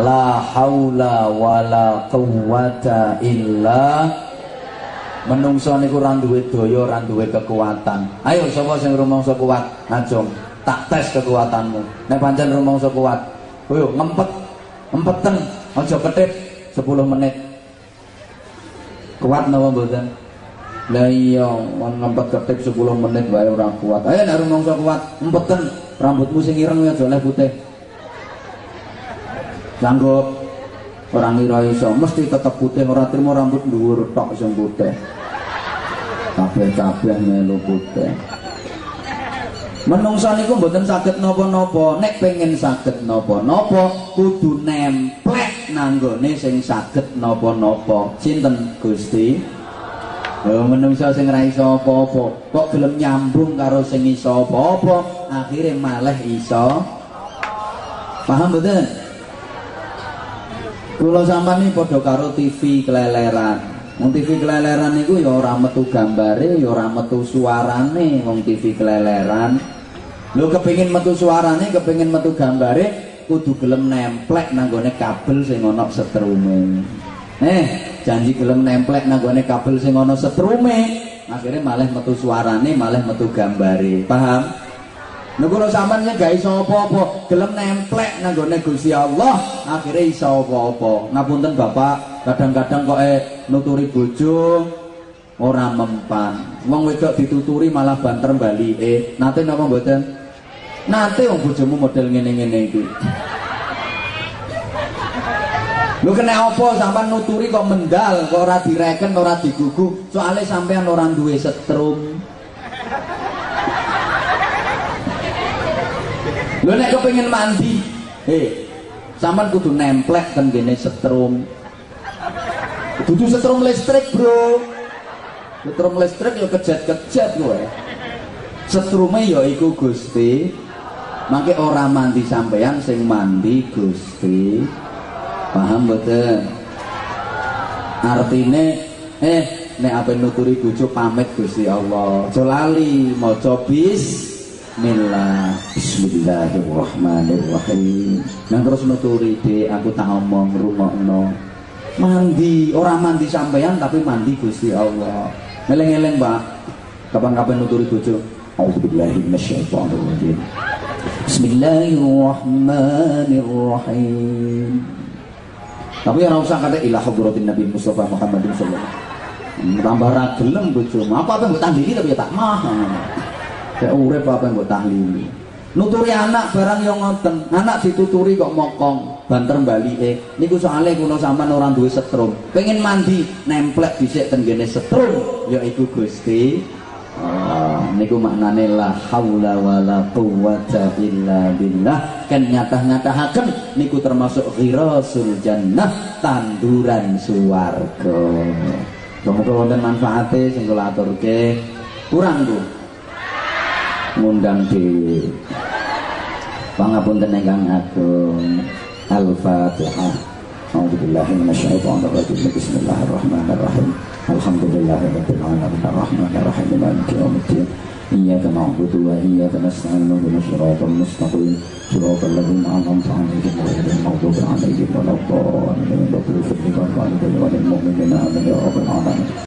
la haula wala quwata illa menungso niku ora duwe daya ora duwe kekuatan. Ayo sapa sing rumangsa kuat? Ajeng tak tes kekuatanmu. Nek pancen rumangsa kuat ayo ngempet ngempeten aja ketip 10 menit. Kuat napa mboten lah iya, mon ngempet ketip 10 menit wae ora kuat. Ayo nek rumangsa kuat, empeten rambutmu sing ireng ya aja putih. Sanggup orang ngira iso mesti tetep putih ora trimo rambut dhuwur tok sing putih. Kabeh-kabeh melu putih. Menungsa niku mboten saged napa-napa, nek pengen saged napa-napa kudu nemplek nanggone sing saged napa-napa. Sinten Gusti? Menungso sing ra iso apa-apa, kok gelem nyambung karo sing iso apa-apa, akhire malah iso. Paham betul? Kula sampean iki padha karo TV keleleran. Wong TV keleleran niku ya ora metu gambare, ya ora metu suarane wong TV keleleran. Lho kepengin metu suarane, kepengin metu gambare, kudu gelem nemplek nang kabel sing ana setrume. Eh, janji gelem nemplek nang kabel sing ana setrume, akhirnya malah metu suarane, malah metu gambare. Paham? Nek kula sampean ya gak iso apa-apa, gelem nemplek nang Gusti Allah, akhirnya iso apa-apa. Ngapunten Bapak, kadang-kadang kok eh nuturi bojo ora mempan. Wong wedok dituturi malah banter bali eh. Nate napa mboten? Nate wong bojomu model ngene-ngene iki. Lu kena apa sampean nuturi kok mendal, kok ora direken, ora digugu, soalnya sampean orang duwe setrum. Lu nek kepengin mandi, eh, sampean kudu nemplek ten gene setrum. Kudu setrum listrik, Bro. Setrum listrik yo kejet-kejet kowe. Setrume ya iku Gusti. Mangke ora mandi sampean sing mandi Gusti paham betul artinya eh nek apa nuturi bojo pamit Gusti Allah. Aja lali maca bismillah. Bismillahirrahmanirrahim. Nang terus nuturi de aku tak ngomong rungokno mandi orang mandi sampean tapi mandi Gusti Allah. Eleng-eleng Pak kapan-kapan nuturi bojo. A'udzubillahi Bismillahirrahmanirrahim tapi yang usah kata ilah hadratin Nabi Mustafa Muhammad sallallahu alaihi wasallam. Tambah ra gelem bojomu. Apa apa mbok tahlili tapi ya tak mah. Kayak urip apa mbok tahlili. Nuturi anak barang yang ngoten. Anak dituturi kok mokong, banter balike. Niku soalnya kula sampean orang duwe setrum. Pengen mandi, nemplek dhisik tenggene setrum yaiku Gusti niku maknane la haula wala quwata illa billah kan nyatah-nyatahaken niku termasuk ghirasul jannah tanduran swarga. Semoga wonten manfaate sing kula aturke. Kurang Bu. Ngundang di pangapunten ingkang agung. Al-Fatihah. أعوذ بالله من الشيطان الرجيم. بسم الله الرحمن الرحيم. الحمد لله رب العالمين. الرحمن الرحيم. مالك يوم الدين. إياك نعبد وإياك نستعين. اهدنا الصراط المستقيم. صراط الذين أنعمت عليهم غير المغضوب عليهم ولا الضالين. رب اغفر لي وللمؤمنين آمين يا رب العالمين.